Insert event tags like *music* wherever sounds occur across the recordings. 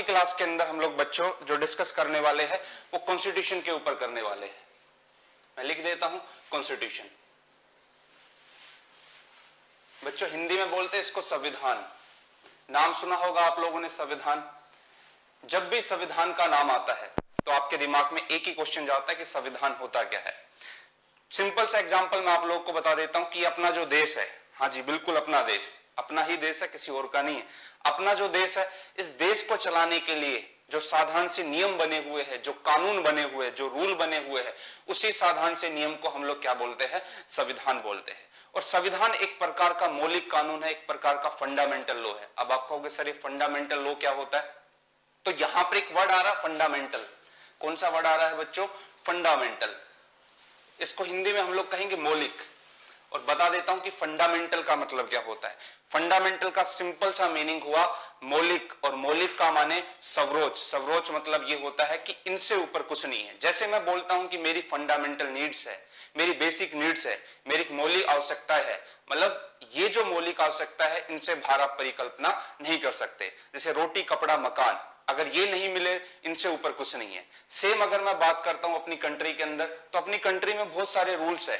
की क्लास के अंदर हम लोग बच्चों जो डिस्कस करने वाले हैं, वो कॉन्स्टिट्यूशन के ऊपर करने वाले हैं। मैं लिख देता हूँ कॉन्स्टिट्यूशन बच्चों, हिंदी में बोलते हैं इसको संविधान। नाम सुना होगा आप लोगों ने संविधान। जब भी संविधान का नाम आता है तो आपके दिमाग में एक ही क्वेश्चन जाता है कि संविधान होता क्या है। सिंपल सा एग्जांपल मैं आप लोगों को बता देता हूँ कि अपना जो देश है हाँ जी, बिल्कुल अपना देश। अपना ही देश है, किसी और का नहीं है। अपना जो देश है, इस देश को चलाने के लिए जो साधारण से नियम बने हुए हैं, जो कानून बने हुए हैं, जो रूल बने हुए हैं, उसी साधारण से नियम को हम लोग क्या बोलते हैं? संविधान बोलते हैं। और संविधान एक प्रकार का मौलिक कानून है, एक प्रकार का फंडामेंटल लॉ है। अब आप कहोगे, सर, ये फंडामेंटल लॉ क्या होता है? तो यहाँ पर एक वर्ड आ रहा है फंडामेंटल कौन सा वर्ड आ रहा है बच्चों? फंडामेंटल इसको हिंदी में हम लोग कहेंगे मौलिक। और बता देता हूँ कि फंडामेंटल का मतलब क्या होता है? फंडामेंटल का सिंपल सा मीनिंग हुआ मौलिक, और मौलिक का माने सवरोच। सवरोच मतलब ये होता है कि इनसे ऊपर कुछ नहीं है। जैसे मैं बोलता हूँ कि मेरी फंडामेंटल नीड्स है, मेरी बेसिक नीड्स है, मेरी मौलिक आवश्यकता है मतलब ये जो मौलिक आवश्यकता है, इनसे बाहर आप परिकल्पना नहीं कर सकते। जैसे रोटी, कपड़ा, मकान, अगर ये नहीं मिले, इनसे ऊपर कुछ नहीं है। सेम अगर मैं बात करता हूँ अपनी कंट्री के अंदर तो अपनी कंट्री में बहुत सारे रूल्स है।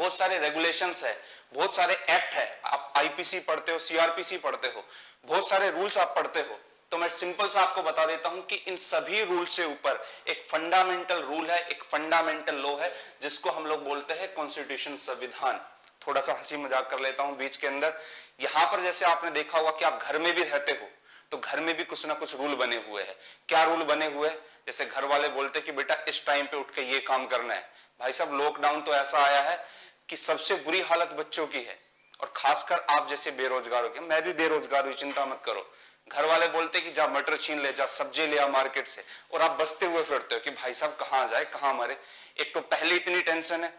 बहुत सारे रेगुलेशंस है, बहुत सारे एक्ट है। आप आईपीसी पढ़ते हो सीआरपीसी पढ़ते हो, बहुत सारे रूल्स आप पढ़ते हो। तो मैं सिंपल सा आपको बता देता हूँ कि इन सभी रूल से ऊपर एक फंडामेंटल रूल है, एक फंडामेंटल लॉ है, जिसको हम लोग बोलते हैं कॉन्स्टिट्यूशन संविधान। थोड़ा सा हँसी मज़ाक कर लेता हूँ बीच के अंदर। यहाँ पर जैसे आपने देखा होगा कि आप घर में भी रहते हो तो घर में भी कुछ ना कुछ रूल बने हुए हैं। क्या रूल बने हुए हैं? जैसे घर वाले बोलते कि, बेटा, इस टाइम पे उठ के ये काम करना है। भाई साहब लॉकडाउन तो ऐसा आया है कि सबसे बुरी हालत बच्चों की है। और खासकर आप जैसे बेरोजगार हो मैं भी बेरोजगार हूँ, चिंता मत करो। घर वाले बोलते कि जा मटर छीन ले, जा सब्ज़ी ले आ मार्केट से। और आप बसते हुए फिरते हो कि भाई साहब कहाँ जाए, कहाँ मरे। एक तो पहले इतनी टेंशन है।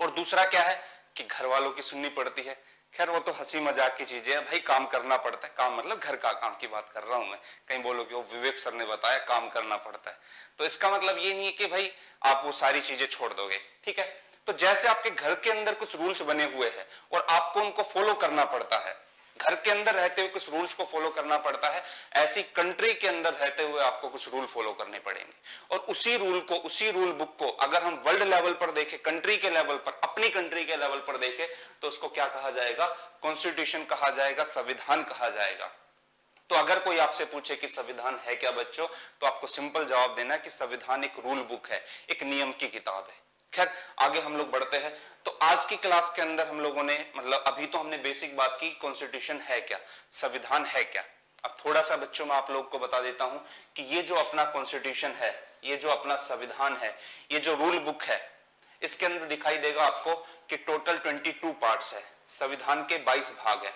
और दूसरा क्या है कि घर वालों की सुननी पड़ती है। खैर, वो तो हँसी मज़ाक की चीज़ें है। भाई, काम करना पड़ता है। काम मतलब घर का काम की बात कर रहा हूँ मैं। कहीं बोलो कि वो विवेक सर ने बताया, काम करना पड़ता है। तो इसका मतलब ये नहीं है कि भाई आप वो सारी चीज़ें छोड़ दोगे। ठीक है? तो जैसे आपके घर के अंदर कुछ रूल्स बने हुए हैं और आपको उनको फॉलो करना पड़ता है, घर के अंदर रहते हुए कुछ रूल्स को फॉलो करना पड़ता है, ऐसी कंट्री के अंदर रहते हुए आपको कुछ रूल फॉलो करने पड़ेंगे। और उसी रूल को, उसी रूल बुक को अगर हम वर्ल्ड लेवल पर देखें, कंट्री के लेवल पर, अपनी कंट्री के लेवल पर देखें तो उसको क्या कहा जाएगा? कॉन्स्टिट्यूशन कहा जाएगा, संविधान कहा जाएगा। तो अगर कोई आपसे पूछे कि संविधान है क्या बच्चों तो आपको सिंपल जवाब देना कि संविधान एक रूल बुक है, एक नियम की किताब है। खैर, आगे हम लोग बढ़ते हैं। तो आज की क्लास के अंदर हम लोगों ने मतलब अभी तो हमने बेसिक बात की कॉन्स्टिट्यूशन है क्या? संविधान है क्या? अब थोड़ा सा बच्चों में आप लोग को बता देता हूँ कि ये जो अपना कॉन्स्टिट्यूशन है, ये जो अपना संविधान है, ये जो रूल बुक है, इसके अंदर दिखाई देगा आपको कि टोटल 22 पार्ट्स है। संविधान के 22 भाग है।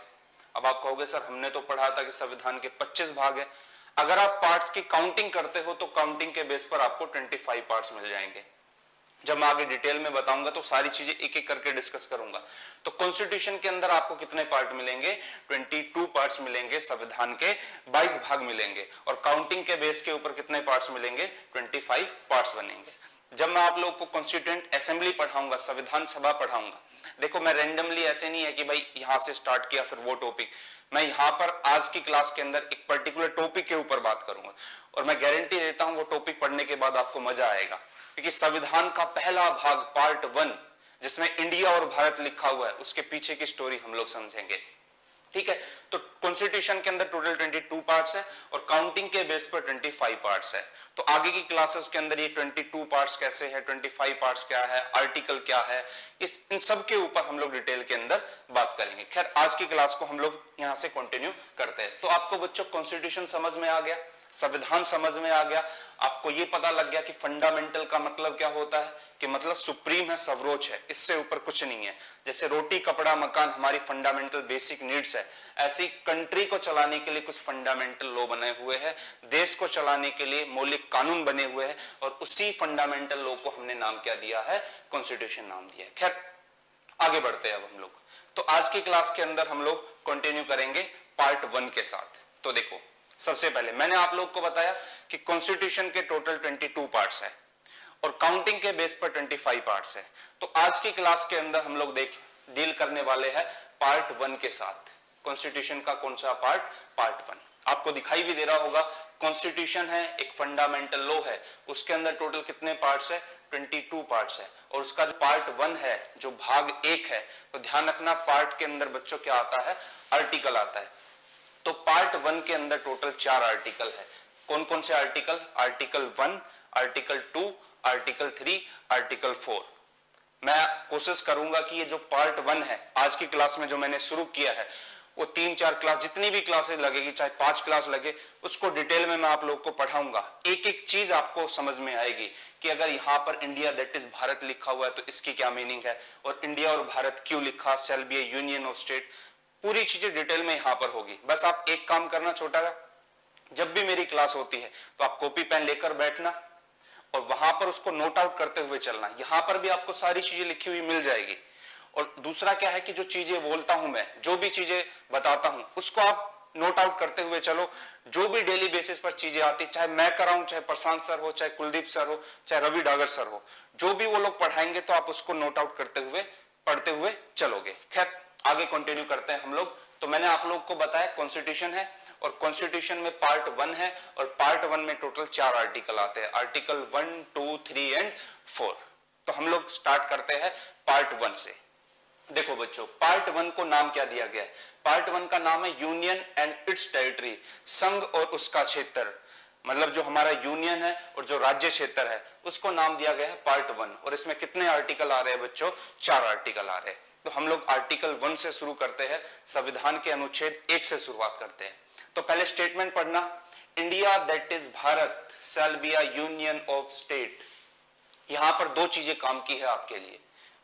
अब आप कहोगे, सर, हमने तो पढ़ा था कि संविधान के 25 भाग है। अगर आप पार्ट्स की काउंटिंग करते हो तो काउंटिंग के बेस पर आपको 25 पार्ट्स मिल जाएँगे। जब मैं आगे डिटेल में बताऊँगा तो सारी चीज़ें एक एक करके डिस्कस करूँगा। तो कॉन्स्टिट्यूशन के अंदर आपको कितने पार्ट मिलेंगे? 22 पार्ट्स मिलेंगे संविधान के 22 भाग मिलेंगे। और काउंटिंग के बेस के ऊपर कितने पार्ट्स मिलेंगे? 25 पार्ट्स बनेंगे। जब मैं आप लोग को कॉन्स्टिट्यूंट असेंबली पढ़ाऊँगा, संविधान सभा पढ़ाऊँगा, देखो मैं रेंडमली ऐसे नहीं है कि भाई यहाँ से स्टार्ट किया, फिर वो टॉपिक मैं यहाँ पर आज की क्लास के अंदर एक पर्टिकुलर टॉपिक के ऊपर बात करूँगा। और मैं गारंटी देता हूँ, वो टॉपिक पढ़ने के बाद आपको मज़ा आएगा। क्योंकि संविधान का पहला भाग पार्ट वन जिसमें इंडिया और भारत लिखा हुआ है, उसके पीछे की स्टोरी हम लोग समझेंगे। ठीक है? तो कॉन्स्टिट्यूशन के अंदर टोटल 22 पार्ट्स है और काउंटिंग के बेस पर 25 पार्ट्स है। तो आगे की क्लासेस के अंदर ये 22 पार्ट्स कैसे है 25 पार्ट्स क्या है आर्टिकल क्या है, इस, इन सब के ऊपर हम लोग डिटेल के अंदर बात करेंगे। खैर, आज की क्लास को हम लोग यहाँ से कंटिन्यू करते हैं। तो आपको बच्चों कॉन्स्टिट्यूशन समझ में आ गया? संविधान समझ में आ गया। आपको ये पता लग गया कि फंडामेंटल का मतलब क्या होता है, कि मतलब सुप्रीम है सर्वोच्च है। इससे ऊपर कुछ नहीं है। जैसे रोटी, कपड़ा, मकान, हमारी फंडामेंटल बेसिक नीड्स है। ऐसी कंट्री को चलाने के लिए कुछ फंडामेंटल लॉ बने हुए हैं। देश को चलाने के लिए मौलिक कानून बने हुए हैं। और उसी फंडामेंटल लॉ को हमने नाम क्या दिया है? कॉन्स्टिट्यूशन नाम दिया है। खैर, आगे बढ़ते हैं अब हम लोग। तो आज की क्लास के अंदर हम लोग कंटिन्यू करेंगे पार्ट वन के साथ। तो देखो सबसे पहले, मैंने आप लोग को बताया कि कॉन्स्टिट्यूशन के टोटल 22 पार्ट्स है और काउंटिंग के बेस पर 25 पार्ट्स है। तो आज की क्लास के अंदर हम लोग देख डील करने वाले हैं पार्ट वन के साथ। कॉन्स्टिट्यूशन का कौन सा पार्ट पार्ट वन आपको दिखाई भी दे रहा होगा कॉन्स्टिट्यूशन है, एक फंडामेंटल लॉ है। उसके अंदर टोटल कितने पार्ट्स है? 22 पार्ट्स है। और उसका जो पार्ट वन है, जो भाग एक है तो ध्यान रखना पार्ट के अंदर बच्चों क्या आता है? आर्टिकल आता है। तो पार्ट वन के अंदर टोटल चार आर्टिकल है। कौन कौन से article article one article two article three article four मैं कोशिश करूँगा कि ये जो पार्ट वन है, आज की क्लास में जो मैंने शुरू किया है, वो तीन चार क्लास जितनी भी क्लासेस लगेगी, चाहे पाँच क्लास लगे, उसको डिटेल में मैं आप लोग को पढ़ाऊँगा। एक एक चीज़ आपको समझ में आएगी कि अगर यहाँ पर इंडिया दैट इज़ भारत लिखा हुआ है तो इसकी क्या मीनिंग है? और इंडिया और भारत क्यों लिखा? Shall be union of state पूरी चीज़ें डिटेल में यहाँ पर होगी। बस आप एक काम करना छोटा सा। जब भी मेरी क्लास होती है तो आप कॉपी पेन लेकर बैठना और वहाँ पर उसको नोट आउट करते हुए चलना। यहाँ पर भी आपको सारी चीज़ें लिखी हुई मिल जाएगी। और दूसरा क्या है कि जो चीज़ें बोलता हूँ मैं, जो भी चीज़ें बताता हूँ, उसको आप नोट आउट करते हुए चलो। जो भी डेली बेसिस पर चीज़ें आती, चाहे मैं कराऊं, चाहे प्रशांत सर हो, चाहे कुलदीप सर हो, चाहे रवि डागर सर हो, जो भी वो लोग पढ़ाएँगे तो आप उसको नोट आउट करते हुए, पढ़ते हुए चलोगे। खैर आगे कंटिन्यू करते हैं हम लोग। तो मैंने आप लोग को बताया कॉन्स्टिट्यूशन है और कॉन्स्टिट्यूशन में पार्ट वन है और पार्ट वन में टोटल चार आर्टिकल आते हैं। Article one two three and four तो हम लोग स्टार्ट करते हैं पार्ट वन से। देखो बच्चों पार्ट वन को नाम क्या दिया गया है? पार्ट वन का नाम है यूनियन एंड इट्स टेरिटरी संघ और उसका क्षेत्र। मतलब जो हमारा यूनियन है और जो राज्य क्षेत्र है, उसको नाम दिया गया है पार्ट वन और इसमें कितने आर्टिकल आ रहे हैं बच्चों? चार आर्टिकल आ रहे हैं। तो हम लोग आर्टिकल वन से शुरू करते हैं, संविधान के अनुच्छेद एक से शुरुआत करते हैं। तो पहले स्टेटमेंट पढ़ना। India that is Bharat shall be union of state यहाँ पर दो चीज़ें काम की है आपके लिए।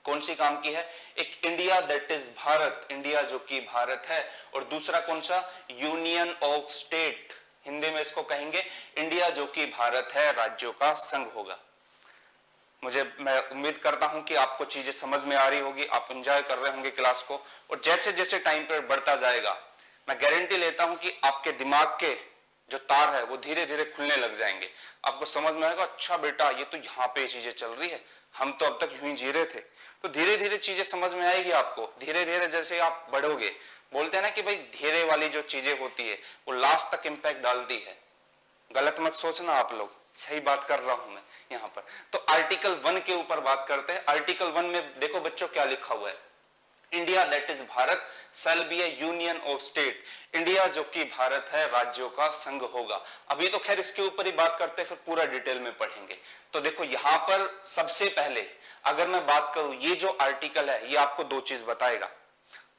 कौन सी काम की है? एक India that is Bharat. India जो कि भारत है। और दूसरा कौन सा? यूनियन ऑफ़ स्टेट हिंदी में इसको कहेंगे इंडिया जो कि भारत है, राज्यों का संघ होगा। मुझे, मैं उम्मीद करता हूँ कि आपको चीज़ें समझ में आ रही होगी, आप एंजॉय कर रहे होंगे क्लास को। और जैसे जैसे टाइम पर बढ़ता जाएगा, मैं गारंटी लेता हूँ कि आपके दिमाग के जो तार है, वो धीरे धीरे खुलने लग जाएँगे। आपको समझ में आएगा अच्छा बेटा, ये तो यहाँ पे चीज़ें चल रही है। हम तो अब तक यूँ ही जी रहे थे। तो धीरे धीरे चीज़ें समझ में आएगी आपको। धीरे धीरे जैसे आप बढ़ोगे, बोलते हैं ना कि भाई धीरे वाली जो चीज़ें होती है, वो लास्ट तक इम्पैक्ट डालती है। गलत मत सोचना आप लोग। सही बात कर रहा हूँ मैं यहाँ पर। तो आर्टिकल वन के ऊपर बात करते हैं। आर्टिकल वन में देखो बच्चों क्या लिखा हुआ है। India that is Bharat shall be a union of state India जो कि भारत है, राज्यों का संघ होगा। अभी तो खैर इसके ऊपर ही बात करते हैं, फिर पूरा डिटेल में पढ़ेंगे। तो देखो, यहाँ पर सबसे पहले अगर मैं बात करूँ, ये जो आर्टिकल है, ये आपको दो चीज़ बताएगा।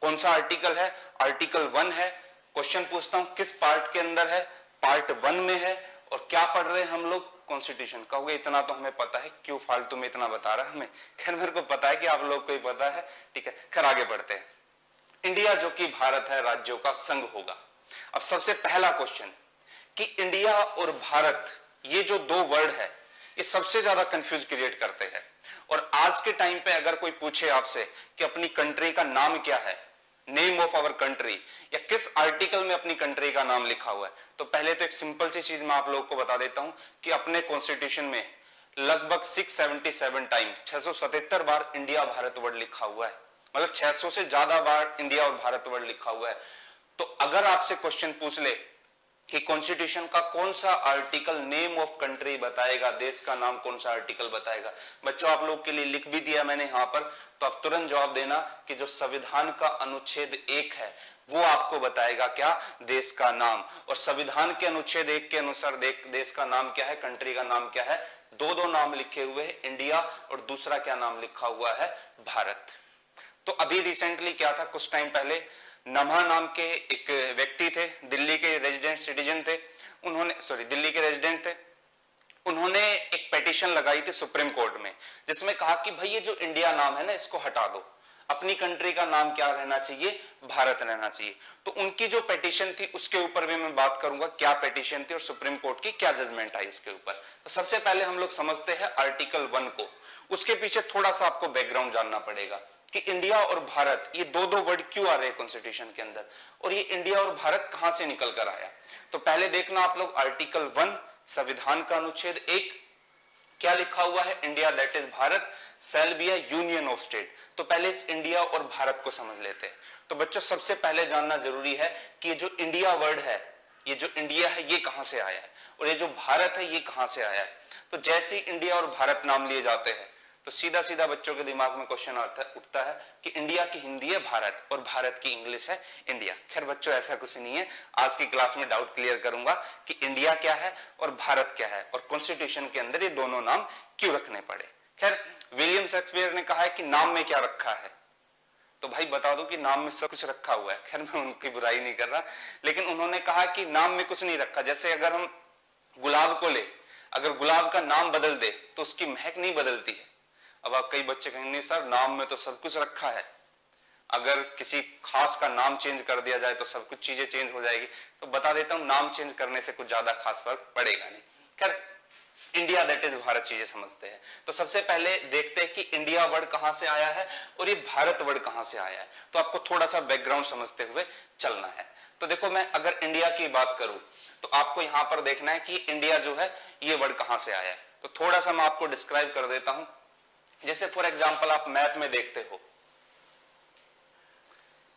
कौन सा आर्टिकल है? आर्टिकल वन है। क्वेश्चन पूछता हूँ, किस पार्ट के अंदर है? पार्ट वन में है। और क्या पढ़ रहे हैं हम लोग? कॉन्स्टिट्यूशन कहोगे, इतना तो हमें पता है, क्यों फालतू में इतना बता रहा है हमें? *laughs* खैर, मेरे को पता है कि आप लोग को ही पता है, ठीक है? खैर, आगे बढ़ते हैं। इंडिया जो कि भारत है, राज्यों का संघ होगा। अब सबसे पहला क्वेश्चन कि इंडिया और भारत, ये जो दो वर्ड है, ये सबसे ज़्यादा कंफ्यूज क्रिएट करते हैं। और आज के टाइम पे अगर कोई पूछे आपसे कि अपनी कंट्री का नाम क्या है नेम ऑफ़ आवर कंट्री या किस आर्टिकल में अपनी कंट्री का नाम लिखा हुआ है? तो पहले तो एक सिंपल सी चीज़ मैं आप लोगों को बता देता हूँ कि अपने कॉन्स्टिट्यूशन में लगभग 677 टाइम 677 बार इंडिया भारत वर्ड लिखा हुआ है। मतलब 600 से ज़्यादा बार इंडिया और भारत वर्ड लिखा हुआ है। तो अगर आपसे क्वेश्चन पूछ ले कि कॉन्स्टिट्यूशन का कौन सा आर्टिकल नेम ऑफ़ कंट्री बताएगा, देश का नाम कौन सा आर्टिकल बताएगा। बच्चों, आप लोग के लिए लिख भी दिया मैंने यहाँ पर तो आप तुरंत जवाब देना कि जो संविधान का अनुच्छेद एक है, वो आपको बताएगा क्या? देश का नाम। और संविधान के अनुच्छेद एक के अनुसार देश का नाम क्या है कंट्री का नाम क्या है? दो दो नाम लिखे हुए हैं इंडिया और दूसरा क्या नाम लिखा हुआ है? भारत। तो अभी रिसेंटली क्या था? कुछ टाइम पहले नमा नाम के एक व्यक्ति थे, दिल्ली के रेजिडेंट सिटीजन थे, उन्होंने सॉरी दिल्ली के रेजिडेंट थे, उन्होंने एक पेटिशन लगाई थी सुप्रीम कोर्ट में, जिसमें कहा कि भाई ये जो इंडिया नाम है ना, इसको हटा दो। अपनी कंट्री का नाम क्या रहना चाहिए? भारत रहना चाहिए। तो उनकी जो पेटिशन थी, उसके ऊपर भी मैं बात करूँगा, क्या पेटिशन थी और सुप्रीम कोर्ट की क्या जजमेंट आई उसके ऊपर। तो सबसे पहले हम लोग समझते हैं आर्टिकल वन को। उसके पीछे थोड़ा सा आपको बैकग्राउंड जानना पड़ेगा। कि इंडिया और भारत, ये दो दो वर्ड क्यों आ रहे हैं कॉन्स्टिट्यूशन के अंदर? और ये इंडिया और भारत कहाँ से निकल कर आया? तो पहले देखना आप लोग आर्टिकल वन संविधान का अनुच्छेद एक, क्या लिखा हुआ है? India that is Bharat shall है यूनियन ऑफ़ स्टेट तो पहले इस इंडिया और भारत को समझ लेते हैं। तो बच्चों, सबसे पहले जानना ज़रूरी है कि ये जो इंडिया वर्ड है, ये जो इंडिया है, ये कहाँ से आया है? और ये जो भारत है, ये कहाँ से आया है? तो जैसे इंडिया और भारत नाम लिए जाते हैं तो सीधा सीधा बच्चों के दिमाग में क्वेश्चन उठता है कि इंडिया की हिंदी है, भारत, और भारत की इंग्लिश है इंडिया खैर बच्चों, ऐसा कुछ नहीं है। आज की क्लास में डाउट क्लियर करूँगा कि इंडिया क्या है और भारत क्या है, और कॉन्स्टिट्यूशन के अंदर ये दोनों नाम क्यों रखने पड़े? खैर विलियम शेक्सपियर ने कहा है कि नाम में क्या रखा है? तो भाई बता दो कि नाम में सब कुछ रखा हुआ है। खैर, मैं उनकी बुराई नहीं कर रहा, लेकिन उन्होंने कहा कि नाम में कुछ नहीं रखा। जैसे अगर हम गुलाब को ले, अगर गुलाब का नाम बदल दे तो उसकी महक नहीं बदलती है। अब आप कई बच्चे कहेंगे, सर, नाम में तो सब कुछ रखा है। अगर किसी खास का नाम चेंज कर दिया जाए तो सब कुछ चीज़ें चेंज हो जाएगी। तो बता देता हूँ, नाम चेंज करने से कुछ ज़्यादा खास फ़र्क पड़ेगा नहीं। खैर इंडिया दैट इज़ भारत चीज़ें समझते हैं। तो सबसे पहले देखते हैं कि इंडिया वर्ड कहाँ से आया है और ये भारत वर्ड कहाँ से आया है। तो आपको थोड़ा सा बैकग्राउंड समझते हुए चलना है। तो देखो, मैं अगर इंडिया की बात करूँ तो आपको यहाँ पर देखना है कि इंडिया जो है, ये वर्ड कहाँ से आया है। तो थोड़ा सा मैं आपको डिस्क्राइब कर देता हूँ। जैसे फॉर एग्ज़ाम्पल आप मैथ में देखते हो।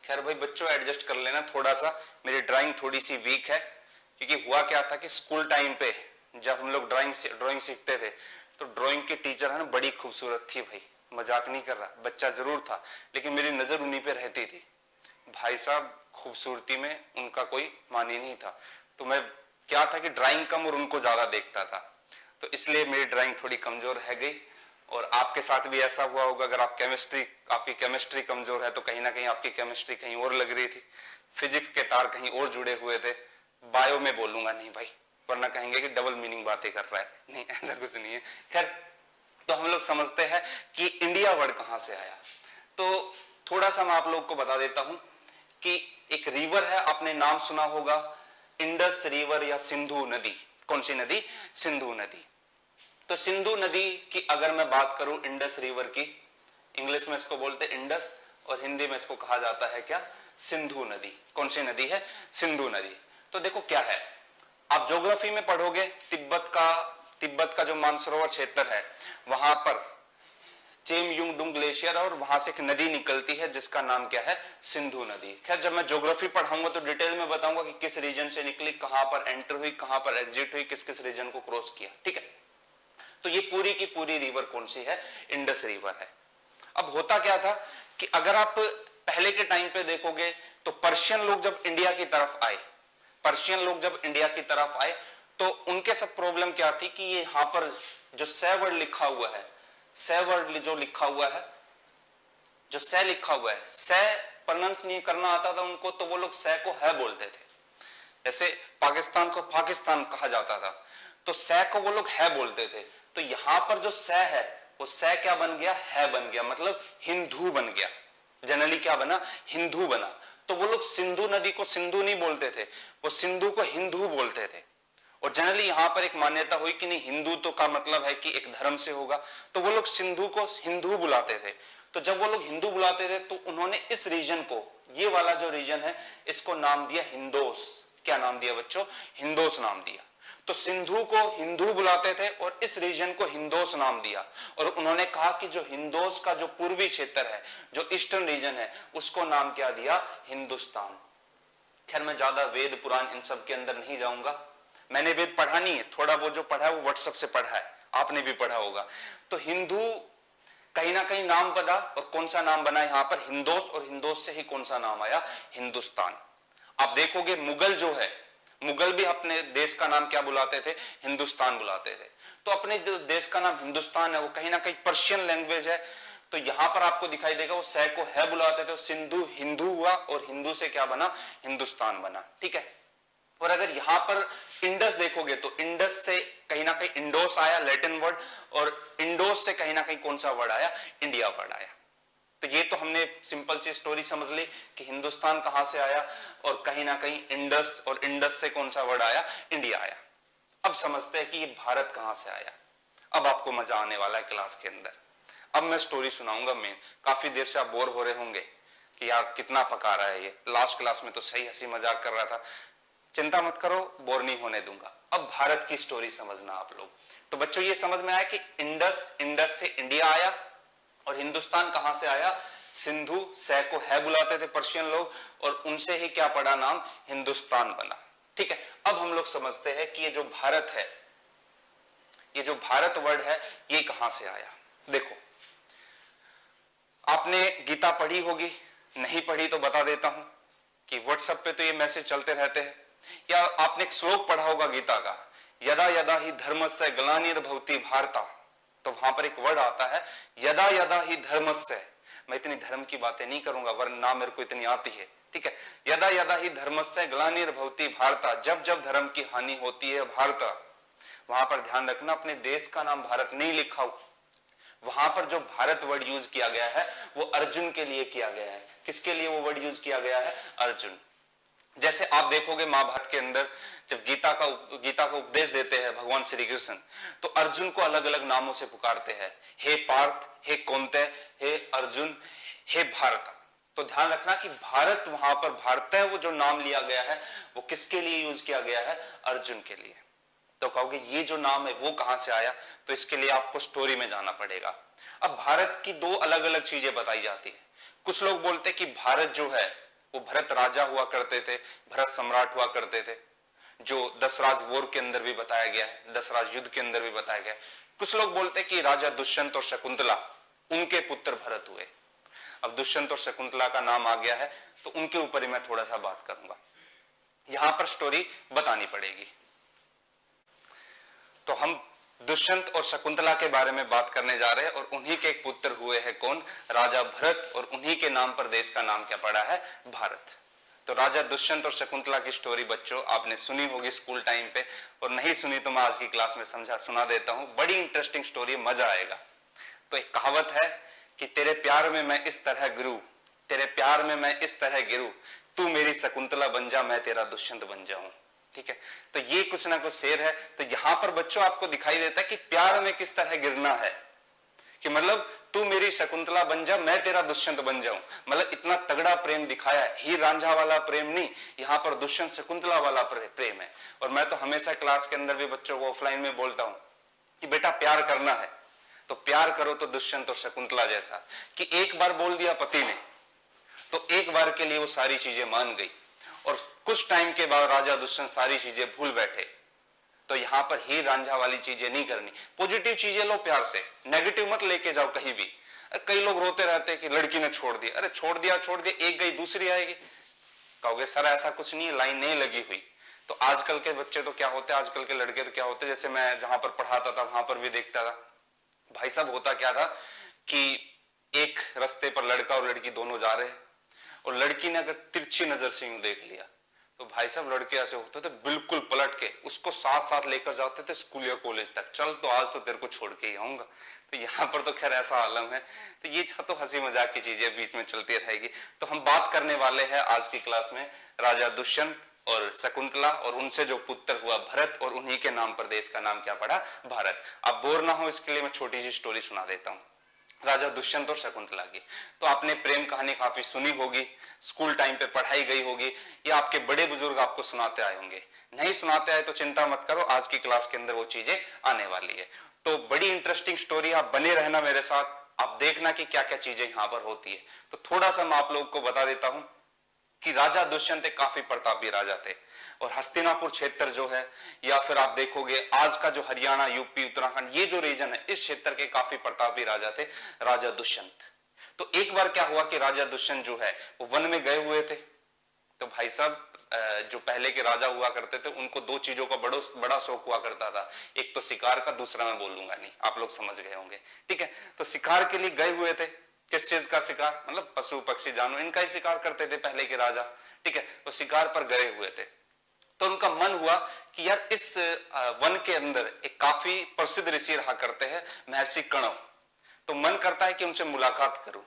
खैर भाई बच्चों एडजस्ट कर लेना थोड़ा सा मेरी ड्राइंग थोड़ी सी वीक है, क्योंकि हुआ क्या था कि स्कूल टाइम पे जब हम लोग ड्राइंग ड्राइंग सीखते थे तो ड्राइंग की टीचर है ना, बड़ी खूबसूरत थी भाई। मज़ाक नहीं कर रहा, बच्चा ज़रूर था, लेकिन मेरी नज़र उन्हीं पे रहती थी। भाई साहब, खूबसूरती में उनका कोई मानी नहीं था। तो मैं, क्या था कि ड्राइंग कम और उनको ज़्यादा देखता था। तो इसलिए मेरी ड्राइंग थोड़ी कमज़ोर है गई। और आपके साथ भी ऐसा हुआ होगा, अगर आप केमिस्ट्री आपकी केमिस्ट्री कमज़ोर है तो कहीं ना कहीं आपकी केमिस्ट्री कहीं और लग रही थी। फिजिक्स के तार कहीं और जुड़े हुए थे। बायो में बोलूँगा नहीं भाई, वरना कहेंगे कि डबल मीनिंग बातें कर रहा है। नहीं, *laughs* ऐसा कुछ नहीं है। खैर तो हम लोग समझते हैं कि इंडिया वर्ड कहाँ से आया। तो थोड़ा सा मैं आप लोग को बता देता हूँ कि एक रिवर है, आपने नाम सुना होगा। इंडस रिवर या सिंधु नदी कौन सी नदी? सिंधु नदी तो सिंधु नदी की अगर मैं बात करूँ इंडस रिवर की, इंग्लिश में इसको बोलते इंडस और हिंदी में इसको कहा जाता है क्या? सिंधु नदी। कौन सी नदी है? सिंधु नदी। तो देखो क्या है। आप ज्योग्राफी में पढ़ोगे, तिब्बत का तिब्बत का जो मानसरोवर क्षेत्र है, वहाँ पर चेम युंग डुंग ग्लेशियर और वहाँ से एक नदी निकलती है, जिसका नाम क्या है? सिंधु नदी। खैर, जब मैं ज्योग्राफी पढ़ाऊँगा तो डिटेल में बताऊँगा कि किस रीजन से निकली, कहाँ पर एंटर हुई, कहाँ पर एग्जिट हुई किस किस रीजन को क्रॉस किया। ठीक है? तो ये पूरी की पूरी रिवर कौन सी है? इंडस रिवर है। अब होता क्या था कि अगर आप पहले के टाइम पे देखोगे तो पर्शियन लोग जब इंडिया की तरफ़ आए पर्शियन लोग जब इंडिया की तरफ़ आए तो उनके साथ प्रॉब्लम क्या थी कि ये यहाँ पर जो सै वर्ड लिखा हुआ है सै वर्ड जो लिखा हुआ है, जो सै लिखा हुआ है सै प्रोनाउंस नहीं करना आता था उनको तो वो लोग सै को है बोलते थे। जैसे पाकिस्तान को पाकिस्तान कहा जाता था तो सह को वो लोग है बोलते थे। तो यहाँ पर जो सै है, वो सै क्या बन गया? है बन गया। मतलब हिंदू बन गया। जनरली क्या बना? हिंदू बना। तो वो लोग सिंधु नदी को सिंधु नहीं बोलते थे, वो सिंधु को हिंदू बोलते थे। और जनरली यहाँ पर एक मान्यता हुई कि नहीं, हिंदू तो का मतलब है कि एक धर्म से होगा। तो वो लोग सिंधु को हिंदू बुलाते थे। तो जब वो लोग हिंदू बुलाते थे तो उन्होंने इस रीजन को, ये वाला जो रीजन है, इसको नाम दिया हिंदोस। क्या नाम दिया बच्चों? हिंदोस नाम दिया। तो सिंधु को हिंदू बुलाते थे और इस रीजन को हिंदोस नाम दिया। और उन्होंने कहा कि जो हिंदोस का जो पूर्वी क्षेत्र है, जो ईस्टर्न रीजन है, उसको नाम क्या दिया? हिंदुस्तान। खैर, मैं ज़्यादा वेद, पुराण इन सब के अंदर नहीं जाऊँगा। मैंने वेद पढ़ा नहीं है। थोड़ा वो जो पढ़ा है, वो व्हाट्सएप से पढ़ा है। आपने भी पढ़ा होगा। तो हिंदू कहीं ना कहीं नाम बना, और कौन सा नाम बना यहाँ पर? हिंदोस, और हिंदोस से ही कौन सा नाम आया? हिंदुस्तान। आप देखोगे मुगल जो है मुगल भी अपने देश का नाम क्या बुलाते थे? हिंदुस्तान बुलाते थे। तो अपने जो देश का नाम हिंदुस्तान है, वो कहीं ना कहीं पर्शियन लैंग्वेज है। तो यहाँ पर आपको दिखाई देगा, वो सह को है बुलाते थे सिंधु, हिंदू हुआ और हिंदू से क्या बना? हिंदुस्तान बना। ठीक है? और अगर यहाँ पर इंडस देखोगे तो इंडस से कहीं ना कहीं इंडोस आया लैटिन वर्ड और इंडोस से कहीं ना कहीं कौन सा वर्ड आया? इंडिया वर्ड आया। तो ये तो हमने सिंपल सी स्टोरी समझ ली कि हिंदुस्तान कहाँ से आया और कहीं ना कहीं इंडस और इंडस से कौन सा वर्ड आया? इंडिया आया। अब समझते हैं कि ये भारत कहाँ से आया। अब आपको मज़ा आने वाला है क्लास के अंदर। अब मैं स्टोरी सुनाऊँगा मैं काफ़ी देर से आप बोर हो रहे होंगे कि यार कितना पका रहा है ये। लास्ट क्लास में तो सही हँसी मज़ाक कर रहा था। चिंता मत करो बोर नहीं होने दूँगा। अब भारत की स्टोरी समझना आप लोग। तो बच्चों, ये समझ में आया कि इंडस इंडस से इंडिया आया और हिंदुस्तान कहाँ से आया? सिंधु सह को है बुलाते थे पर्शियन लोग और उनसे ही क्या पड़ा नाम? हिंदुस्तान बना। ठीक है, अब हम लोग समझते हैं कि ये जो भारत है, ये जो भारत वर्ड है, ये कहाँ से आया? देखो, आपने गीता पढ़ी होगी, नहीं पढ़ी तो बता देता हूँ कि व्हाट्सएप पे तो ये मैसेज चलते रहते हैं। या आपने एक श्लोक पढ़ा होगा गीता का, यदा यदा ही धर्म से ग्लानिर भवती भारता तो वहाँ पर एक वर्ड आता है, यदा यदा ही धर्म से मैं इतनी धर्म की बातें नहीं करूँगा, वरना ना मेरे को इतनी आती है, ठीक है? यदा यदा ही धर्म से ग्लानिर भवती भारता, जब जब धर्म की हानि होती है भारत। वहाँ पर ध्यान रखना, अपने देश का नाम भारत नहीं लिखा हो। वहाँ पर जो भारत वर्ड यूज़ किया गया है, वो अर्जुन के लिए किया गया है। किसके लिए वो वर्ड यूज़ किया गया है? अर्जुन। जैसे आप देखोगे महाभारत के अंदर जब गीता का गीता को उपदेश देते हैं भगवान श्री कृष्ण तो अर्जुन को अलग अलग नामों से पुकारते हैं। हे पार्थ, हे कौनते, हे अर्जुन, हे भारत। तो ध्यान रखना कि भारत वहाँ पर, भारत है, वो जो नाम लिया गया है, वो किसके लिए यूज़ किया गया है? अर्जुन के लिए। तो कहोगे, ये जो नाम है, वो कहाँ से आया? तो इसके लिए आपको स्टोरी में जाना पड़ेगा। अब भारत की दो अलग अलग चीज़ें बताई जाती है। कुछ लोग बोलते हैं कि भारत जो है वो भरत राजा हुआ करते थे, भरत सम्राट हुआ करते थे, जो दसराज वोर के अंदर भी बताया गया है दसराज युद्ध के अंदर भी बताया गया कुछ लोग बोलते कि राजा दुष्यंत और शकुंतला, उनके पुत्र भरत हुए। अब दुष्यंत और शकुंतला का नाम आ गया है तो उनके ऊपर ही मैं थोड़ा सा बात करूँगा। यहाँ पर स्टोरी बतानी पड़ेगी। तो हम दुष्यंत और शकुंतला के बारे में बात करने जा रहे हैं और उन्हीं के एक पुत्र हुए हैं कौन? राजा भरत और उन्हीं के नाम पर देश का नाम क्या पड़ा है? भारत। तो राजा दुष्यंत और शकुंतला की स्टोरी बच्चों, आपने सुनी होगी स्कूल टाइम पे। और नहीं सुनी तो मैं आज की क्लास में समझा, सुना देता हूँ। बड़ी इंटरेस्टिंग स्टोरी मज़ा आएगा। तो एक कहावत है कि तेरे प्यार में मैं इस तरह गिरू, तेरे प्यार में मैं इस तरह गिरू, तू मेरी शकुंतला बन जा, मैं तेरा दुष्यंत बन जाऊँ। ठीक है? तो ये कुछ ना कुछ शेर है। तो यहाँ पर बच्चों आपको दिखाई देता है कि प्यार में किस तरह गिरना है। कि मतलब तू मेरी शकुंतला बन जा, मैं तेरा दुष्यंत बन जाऊँ। मतलब इतना तगड़ा प्रेम दिखाया है। ही रांझा वाला प्रेम नहीं, यहाँ पर दुष्यंत शकुंतला वाला प्रेम है। और मैं तो हमेशा क्लास के अंदर भी बच्चों को ऑफलाइन में बोलता हूँ कि बेटा, प्यार करना है। तो प्यार करो तो दुष्यंत और शकुंतला जैसा। कि एक बार बोल दिया पति ने तो एक बार के लिए वो सारी चीज़ें मान गई। और कुछ टाइम के बाद राजा दुष्यंत सारी चीज़ें भूल बैठे। तो यहाँ पर ही रांझा वाली चीज़ें नहीं करनी। पॉजिटिव चीज़ें लो प्यार से। नेगेटिव मत लेके जाओ कहीं भी। कई लोग रोते रहते कि लड़की ने छोड़ दिया। अरे छोड़ दिया छोड़ दिया, एक गई, दूसरी आएगी। कहोगे, सर, ऐसा कुछ नहीं लाइन नहीं लगी हुई। तो आजकल के बच्चे तो क्या होते आजकल के लड़के तो क्या होते जैसे मैं जहाँ पर पढ़ाता था, वहाँ पर भी देखता था। भाई साहब, होता क्या था कि एक रस्ते पर लड़का और लड़की दोनों जा रहे हैं। और लड़की ने अगर तिरछी नज़र से यूँ देख लिया तो भाई साहब लड़के ऐसे होते थे बिल्कुल पलट के, उसको साथ साथ लेकर जाते थे स्कूल या कॉलेज तक। चल तो आज तो तेरे को छोड़ के ही आऊँगा। तो यहाँ पर तो खैर ऐसा आलम है। तो ये तो हँसी मज़ाक की चीज़ें बीच में चलती रहेगी। तो हम बात करने वाले हैं आज की क्लास में राजा दुष्यंत और शकुंतला और उनसे जो पुत्र हुआ भरत और उन्हीं के नाम पर देश का नाम क्या पड़ा? भारत। अब बोर ना हो, इसके लिए मैं छोटी सी स्टोरी सुना देता हूँ। राजा दुष्यंत और शकुंतला की। तो आपने प्रेम कहानी काफ़ी सुनी होगी, स्कूल टाइम पे पढ़ाई गई होगी, या आपके बड़े बुज़ुर्ग आपको सुनाते आए होंगे। नहीं सुनाते आए तो चिंता मत करो, आज की क्लास के अंदर वो चीज़ें आने वाली है। तो बड़ी इंटरेस्टिंग स्टोरी आप बने रहना मेरे साथ, आप देखना कि क्या क्या चीज़ें यहाँ पर होती है। तो थोड़ा सा मैं आप लोगों को बता देता हूँ कि राजा दुष्यंत काफ़ी प्रतापी राजा थे। और हस्तिनापुर क्षेत्र जो है, या फिर आप देखोगे आज का जो हरियाणा, यूपी, उत्तराखंड, ये जो रीजन है, इस क्षेत्र के काफ़ी प्रतापी राजा थे, राजा दुष्यंत। तो एक बार क्या हुआ कि राजा दुष्यंत जो है, वो वन में गए हुए थे। तो भाई साहब जो पहले के राजा हुआ करते थे, उनको दो चीज़ों का बड़ो, बड़ा शौक हुआ करता था। एक तो शिकार का, दूसरा मैं बोलूँगा नहीं, आप लोग समझ गए होंगे। ठीक है तो शिकार के लिए गए हुए थे। किस चीज़ का शिकार? मतलब पशु, पक्षी, जानवर, इनका ही शिकार करते थे पहले के राजा, ठीक है? तो शिकार पर गए हुए थे। तो उनका मन हुआ कि यार इस वन के अंदर एक काफ़ी प्रसिद्ध ऋषि रहा करते हैं, महर्षि कणव। तो मन करता है कि उनसे मुलाकात करूँ।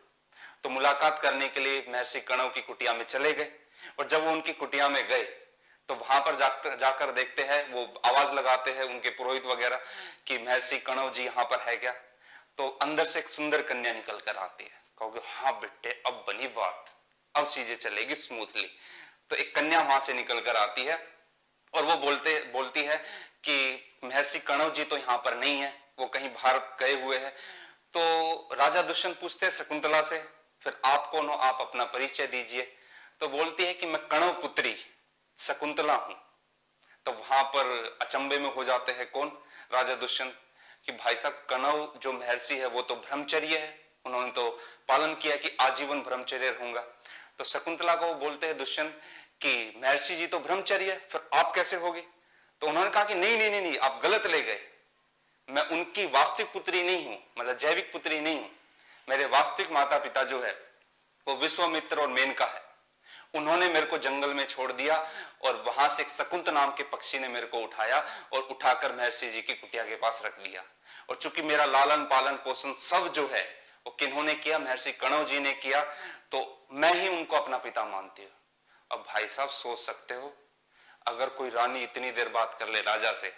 तो मुलाकात करने के लिए महर्षि कणव की कुटिया में चले गए। और जब वो उनकी कुटिया में गए तो वहाँ पर जाकर जाकर देखते हैं, वो आवाज़ लगाते हैं उनके पुरोहित वगैरह कि महर्षि कणव जी यहाँ पर है क्या? तो अंदर से एक सुंदर कन्या निकल कर आती है। कहोगे हाँ बेटे, अब बनी बात। अब चीज़ें चलेगी स्मूथली तो एक कन्या वहाँ से निकल कर आती है और वो बोलते, बोलती है कि, महर्षि कणव जी तो यहाँ पर नहीं है। वो कहीं बाहर गए हुए हैं। तो राजा दुष्यंत पूछते हैं शकुंतला से, फिर आप कौन हो? आप अपना परिचय दीजिए। तो बोलती है कि मैं कणव पुत्री, शकुंतला हूँ। तो वहाँ पर अचंबे में हो जाते हैं कौन? राजा दुष्यंत। कि भाई साहब कनव जो महर्षि है वो तो ब्रह्मचर्य है। उन्होंने तो पालन किया कि आजीवन ब्रह्मचर्य रहूँगा। तो शकुंतला को बोलते हैं दुष्यंत कि महर्षि जी तो ब्रह्मचर्य फिर आप कैसे होगे? तो उन्होंने कहा कि नहीं नहीं नहीं, नहीं आप गलत ले गए। मैं उनकी वास्तविक पुत्री नहीं हूँ मतलब जैविक पुत्री नहीं हूँ। मेरे वास्तविक माता पिता जो है वो विश्वमित्र और मेनका है। उन्होंने मेरे को जंगल में छोड़ दिया और वहाँ से शकुंत नाम के पक्षी ने मेरे को उठाया और उठाकर महर्षि जी की कुटिया के पास रख लिया। और चूँकि मेरा लालन पालन पोषण सब जो है, वो किन्होंने किया? महर्षि कणव जी ने किया। तो मैं ही उनको अपना पिता मानती हूँ। अब भाई साहब, सोच सकते हो? अगर कोई रानी इतनी देर बात कर ले राजा से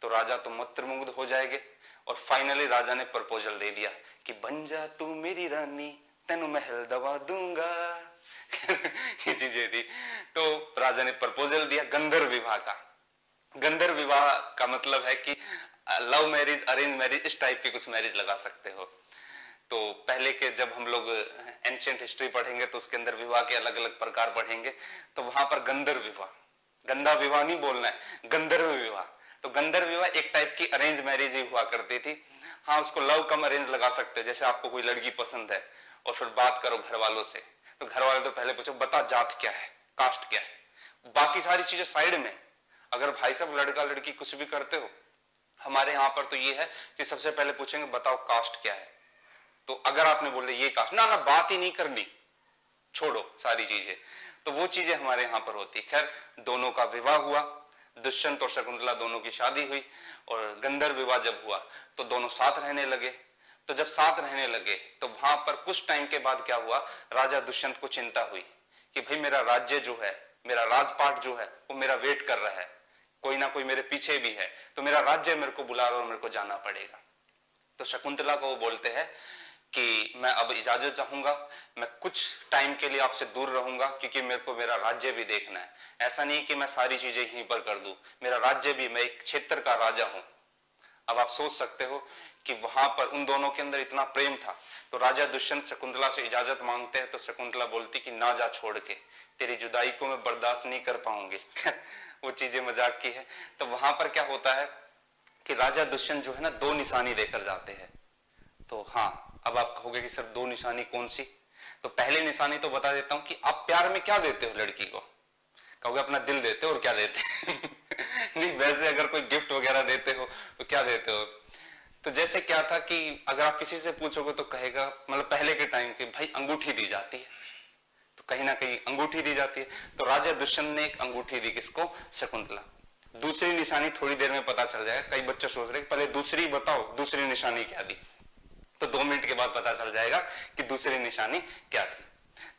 तो राजा तो मंत्रमुग्ध हो जाएँगे। और फाइनली राजा ने प्रपोजल दे दिया कि बन जा तू मेरी रानी, तेनु महल दवा दूँगा। *laughs* ये चीज़ें थी। तो राजा ने प्रपोजल दिया गंधर्व विवाह का। गंधर्व विवाह का मतलब है कि लव मैरिज अरेंज मैरिज इस टाइप की कुछ मैरिज लगा सकते हो। तो पहले के जब हम लोग एंशियंट हिस्ट्री पढ़ेंगे तो उसके अंदर विवाह के अलग अलग प्रकार पढ़ेंगे तो वहाँ पर गंधर्व विवाह। गंदा विवाह नहीं बोलना है, गंधर्व विवाह। तो गंधर्व विवाह एक टाइप की अरेंज मैरिज ही हुआ करती थी। हाँ उसको लव कम अरेंज लगा सकते जैसे आपको कोई लड़की पसंद है, और फिर बात करो घर वालों से। तो घर वाले तो पहले पूछो, बता जात क्या है कास्ट क्या है? बाकी सारी चीज़ें साइड में। अगर भाई साहब लड़का लड़की कुछ भी करते हो हमारे यहाँ पर तो ये है कि सबसे पहले पूछेंगे, बताओ कास्ट क्या है? तो अगर आपने बोल दिया, ये कास्ट ना ना, बात ही नहीं करनी। छोड़ो सारी चीज़ें। तो वो चीज़ें हमारे यहाँ पर होती खैर, दोनों का विवाह हुआ। दुष्यंत और शकुंतला दोनों की शादी हुई और गंधर विवाह जब हुआ तो दोनों साथ रहने लगे। तो जब साथ रहने लगे तो वहाँ पर कुछ टाइम के बाद क्या हुआ, राजा दुष्यंत को चिंता हुई कि, भाई मेरा राज्य जो है, मेरा राजपाट जो है, वो मेरा वेट कर रहा है। कोई ना कोई मेरे पीछे भी है तो मेरा राज्य मेरे को बुला रहा और मेरे को जाना पड़ेगा। तो शकुंतला को वो बोलते हैं कि मैं अब इजाज़त चाहूँगा, मैं कुछ टाइम के लिए आपसे दूर रहूँगा, क्योंकि मेरे को मेरा राज्य भी देखना है। ऐसा नहीं कि मैं सारी चीज़ें यहीं पर कर दूँ। मेरा राज्य भी, मैं एक क्षेत्र का राजा हूँ। अब आप सोच सकते हो कि वहाँ पर उन दोनों के अंदर इतना प्रेम था। तो राजा दुष्यंत शकुंतला से इजाज़त मांगते हैं तो शकुंतला बोलती कि ना जा छोड़ के। तेरी जुदाई को मैं बर्दाश्त नहीं कर पाऊँगी। *laughs* वो चीज़ें मज़ाक की है। तो वहाँ पर क्या होता है कि राजा दुष्यंत जो है ना, दो निशानी देकर जाते हैं। तो हाँ अब आप कहोगे कि सर दो निशानी कौन सी? तो पहले निशानी तो बता देता हूँ कि आप प्यार में क्या देते हो लड़की को? कहोगे अपना दिल देते हो और क्या देते *laughs* नहीं, वैसे अगर कोई गिफ्ट वगैरह देते हो तो क्या देते हो? तो जैसे क्या था कि अगर आप किसी से पूछोगे तो कहेगा मतलब पहले के टाइम के, भाई, अंगूठी दी जाती है। कहीं ना कहीं अंगूठी दी जाती है। तो राजा दुष्यंत ने एक अंगूठी दी किसको? शकुंतला। दूसरी निशानी थोड़ी देर में पता चल जाएगा। कई बच्चे सोच रहे पहले दूसरी बताओ, दूसरी निशानी क्या दी? तो दो मिनट के बाद पता चल जाएगा कि दूसरी निशानी क्या थी।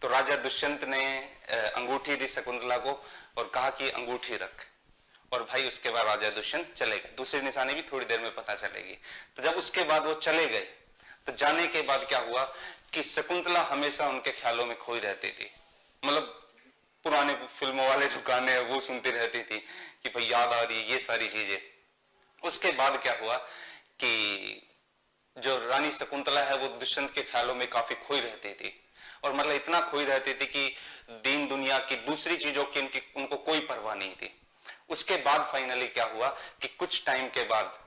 तो राजा दुष्यंत ने अंगूठी दी शकुंतला को और कहा कि अंगूठी रख। और भाई, उसके बाद राजा दुष्यंत चले गए। दूसरी निशानी भी थोड़ी देर में पता चलेगी। तो जब उसके बाद वो चले गए तो जाने के बाद क्या हुआ कि शकुंतला हमेशा उनके ख्यालों में खोई रहती थी। मतलब पुराने फ़िल्मों वाले जो गाने वो सुनती रहती थी कि भाई याद आ रही ये सारी चीज़ें। उसके बाद क्या हुआ कि जो रानी शकुंतला है, वो दुष्यंत के ख्यालों में काफ़ी खोई रहती थी। और मतलब इतना खोई रहती थी कि दीन दुनिया की दूसरी चीज़ों की उनकी, उनको कोई परवाह नहीं थी। उसके बाद फाइनली क्या हुआ कि कुछ टाइम के बाद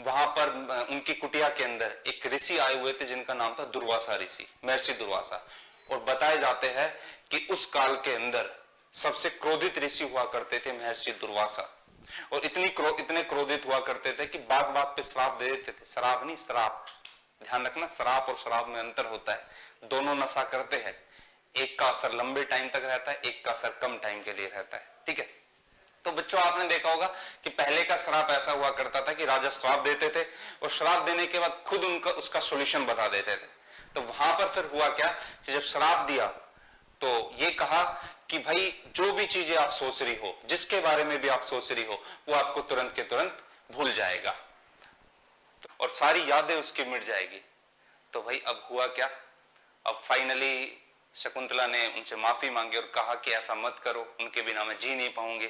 वहाँ पर उनकी कुटिया के अंदर एक ऋषि आए हुए थे जिनका नाम था दुर्वासा ऋषि महर्षि दुर्वासा। और बताए जाते हैं कि उस काल के अंदर सबसे क्रोधित ऋषि हुआ करते थे महर्षि दुर्वासा। और इतनी क्रो, इतने क्रोधित हुआ करते थे कि बात बात पे श्राप दे देते थे। शराब नहीं शराब ध्यान रखना शराब और शराब में अंतर होता है। दोनों नशा करते हैं। एक का असर लंबे टाइम तक रहता है एक का असर कम टाइम के लिए रहता है। ठीक है? तो बच्चों, आपने देखा होगा कि पहले का श्राप ऐसा हुआ करता था कि राजा श्राप देते थे और श्राप देने के बाद खुद उनका, उसका सोल्यूशन बता देते थे। तो वहाँ पर फिर हुआ क्या कि जब श्राप दिया तो ये कहा कि भाई, जो भी चीज़ें आप सोच रही हो, जिसके बारे में भी आप सोच रही हो, वो आपको तुरंत के तुरंत भूल जाएगा। और सारी यादें उसकी मिट जाएगी। तो भाई, अब हुआ क्या? अब फाइनली शकुंतला ने उनसे माफ़ी मांगी और कहा कि ऐसा मत करो, उनके बिना मैं जी नहीं पाऊँगी।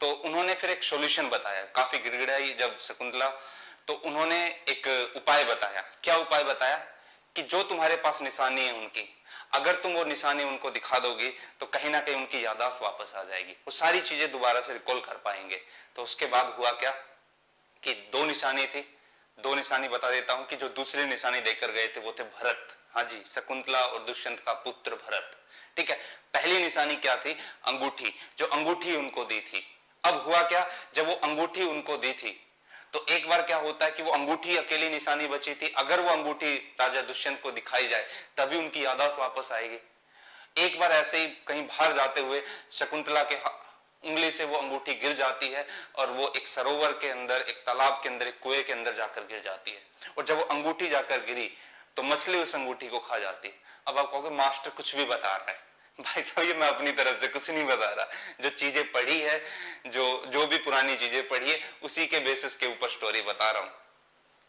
तो उन्होंने फिर एक सॉल्यूशन बताया। काफ़ी गिड़गिड़ाई जब शकुंतला तो उन्होंने एक उपाय बताया। क्या उपाय बताया? कि जो तुम्हारे पास निशानी है उनकी, अगर तुम वो निशानी उनको दिखा दोगे तो कहीं ना कहीं उनकी यादाश्त वापस आ जाएगी। वो सारी चीज़ें दोबारा से रिकॉल कर पाएँगे। तो उसके बाद हुआ क्या कि दो निशानी थी। दो निशानी बता देता हूँ कि जो दूसरी निशानी देकर गए थे, वो थे भरत। हाँ जी, शकुंतला और दुष्यंत का पुत्र भरत। ठीक है? पहली निशानी क्या थी? अंगूठी। जो अंगूठी उनको दी थी अब हुआ क्या? जब वो अंगूठी उनको दी थी तो एक बार क्या होता है कि वो अंगूठी अकेली निशानी बची थी। अगर वो अंगूठी राजा दुष्यंत को दिखाई जाए, तभी उनकी यादाश्त वापस आएगी। एक बार ऐसे ही कहीं बाहर जाते हुए शकुंतला के उंगली से वो अंगूठी गिर जाती है और वो एक सरोवर के अंदर, एक तालाब के अंदर, एक कुएँ के अंदर जाकर गिर जाती है। और जब वो अंगूठी जाकर गिरी तो मछली उस अंगूठी को खा जाती है। अब आप कहोगे, मास्टर कुछ भी बता रहा है। भाई साहब, ये मैं अपनी तरफ़ से कुछ नहीं बता रहा। जो चीज़ें पढ़ी है, जो जो भी पुरानी चीज़ें पढ़ी है, उसी के बेसिस के ऊपर स्टोरी बता रहा हूँ।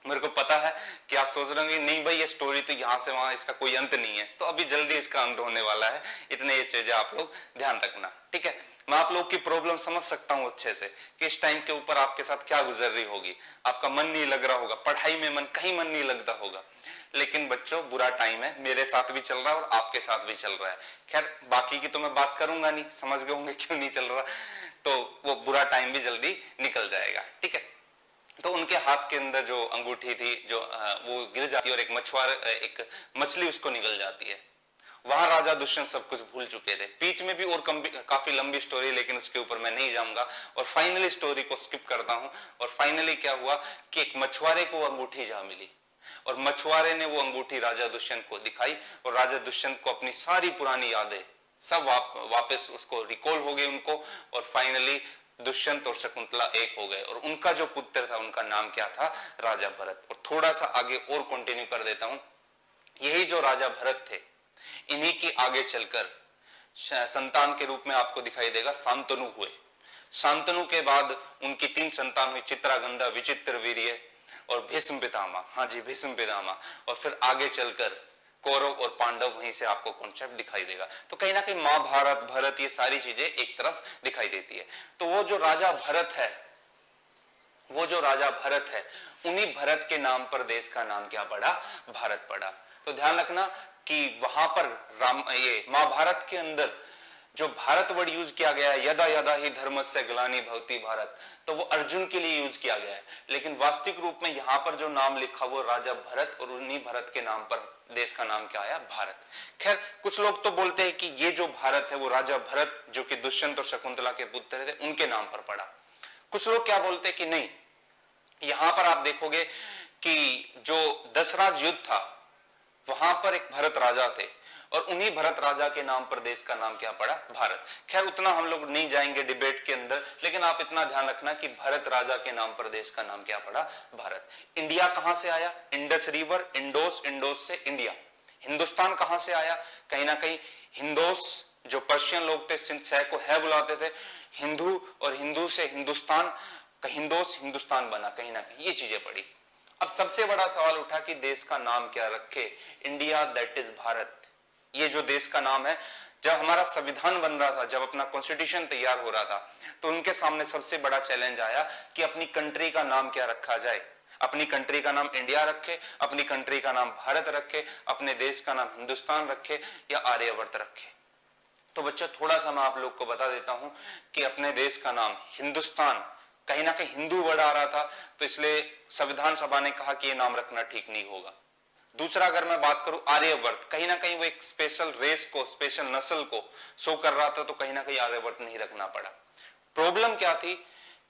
मेरे को पता है कि आप सोच रहे नहीं भाई, ये स्टोरी तो यहाँ से वहाँ इसका कोई अंत नहीं है। तो अभी जल्दी इसका अंत होने वाला है। इतने ये चीज़ें आप लोग ध्यान रखना, ठीक है? मैं आप लोग की प्रॉब्लम समझ सकता हूँ अच्छे से कि इस टाइम के ऊपर आपके साथ क्या गुजर रही होगी। आपका मन नहीं लग रहा होगा, पढ़ाई में मन, कहीं मन नहीं लगता होगा। लेकिन बच्चों, बुरा टाइम है। मेरे साथ भी चल रहा है और आपके साथ भी चल रहा है। खैर, बाकी की तो मैं बात करूँगा नहीं। समझ गए होंगे *laughs* क्यों नहीं चल रहा। तो वो बुरा टाइम भी जल्दी निकल जाएगा। ठीक है? तो उनके हाथ के अंदर जो अंगूठी थी, जो वो गिर जाती है और एक मछुआर एक मछली उसको निकल जाती है। वहाँ राजा दुष्यंत सब कुछ भूल चुके थे। बीच में भी और काफ़ी लंबी स्टोरी लेकिन उसके ऊपर मैं नहीं जाऊँगा। और फाइनली स्टोरी को स्किप करता हूँ। और फाइनली क्या हुआ कि एक मछुआरे को अंगूठी जा मिली। और मछुआरे ने वो अंगूठी राजा दुष्यंत को दिखाई और राजा दुष्यंत को अपनी सारी पुरानी यादें सब वाप, वापस उसको रिकॉल हो गई उनको और फाइनली दुष्यंत और शकुंतला एक हो गए और उनका जो पुत्र था उनका नाम क्या था? राजा भरत। और थोड़ा सा आगे और कंटिन्यू कर देता हूँ। यही जो राजा भरत थे इन्हीं की आगे चलकर संतान के रूप में आपको दिखाई देगा शांतनु हुए। शांतनु के बाद उनकी तीन संतान हुई चित्रागंधा विचित्र वीर्य और भीष्म पितामा हाँ जी, भीष्म पितामा और फिर आगे चलकर कौरव और पांडव वहीं से आपको कॉन्सेप्ट दिखाई देगा। तो कहीं ना कहीं महाभारत, भरत ये सारी चीज़ें एक तरफ़ दिखाई देती है। तो वो जो राजा भरत है, वो जो राजा भरत है, उन्हीं भरत के नाम पर देश का नाम क्या पड़ा? भारत पड़ा। तो ध्यान रखना कि वहाँ पर राम, ये महाभारत के अंदर जो भारत वर्ड यूज़ किया गया है, यदा यदा ही धर्म से गलानी भवती भारत तो वो अर्जुन के लिए यूज़ किया गया है। लेकिन वास्तविक रूप में यहाँ पर जो नाम लिखा, वो राजा भरत और उन्हीं भरत के नाम पर देश का नाम क्या आया? भारत। खैर, कुछ लोग तो बोलते हैं कि ये जो भारत है, वो राजा भरत, जो कि दुष्यंत और शकुंतला के पुत्र थे, उनके नाम पर पड़ा। कुछ लोग क्या बोलते हैं कि नहीं? यहाँ पर आप देखोगे कि जो दसराज युद्ध था, वहाँ पर एक भरत राजा थे। और उन्हीं भरत राजा के नाम पर देश का नाम क्या पड़ा? भारत। खैर, उतना हम लोग नहीं जाएँगे डिबेट के अंदर, लेकिन आप इतना ध्यान रखना कि भरत राजा के नाम पर देश का नाम क्या पड़ा? भारत। इंडिया कहाँ से आया? इंडस रिवर, इंडोस इंडोस से इंडिया। हिंदुस्तान कहाँ से आया? कहीं ना कहीं हिंदोस, जो पर्शियन लोग थे सह को है बुलाते थे। हिंदू और हिंदू से हिंदुस्तान हिंदोस, हिंदुस्तान बना, कहीं ना कहीं ये चीज़ें पड़ी। अब सबसे बड़ा सवाल उठा कि देश का नाम क्या रखे? India that is Bharat. ये जो देश का नाम है, जब हमारा संविधान बन रहा था, जब अपना कॉन्स्टिट्यूशन तैयार हो रहा था तो उनके सामने सबसे बड़ा चैलेंज आया कि अपनी कंट्री का नाम क्या रखा जाए। अपनी कंट्री का नाम इंडिया रखे, अपनी कंट्री का नाम भारत रखे, अपने देश का नाम हिंदुस्तान रखे या आर्यवर्त रखे। तो बच्चों थोड़ा सा मैं आप लोग को बता देता हूँ कि अपने देश का नाम हिंदुस्तान, कहीं ना कहीं हिंदू वर्ड आ रहा था तो इसलिए संविधान सभा ने कहा कि यह नाम रखना ठीक नहीं होगा। दूसरा अगर मैं बात करूँ आर्यवर्त, कहीं ना कहीं वो एक स्पेशल रेस को स्पेशल नस्ल को शो कर रहा था तो कहीं ना कहीं आर्यवर्त नहीं रखना पड़ा। प्रॉब्लम क्या थी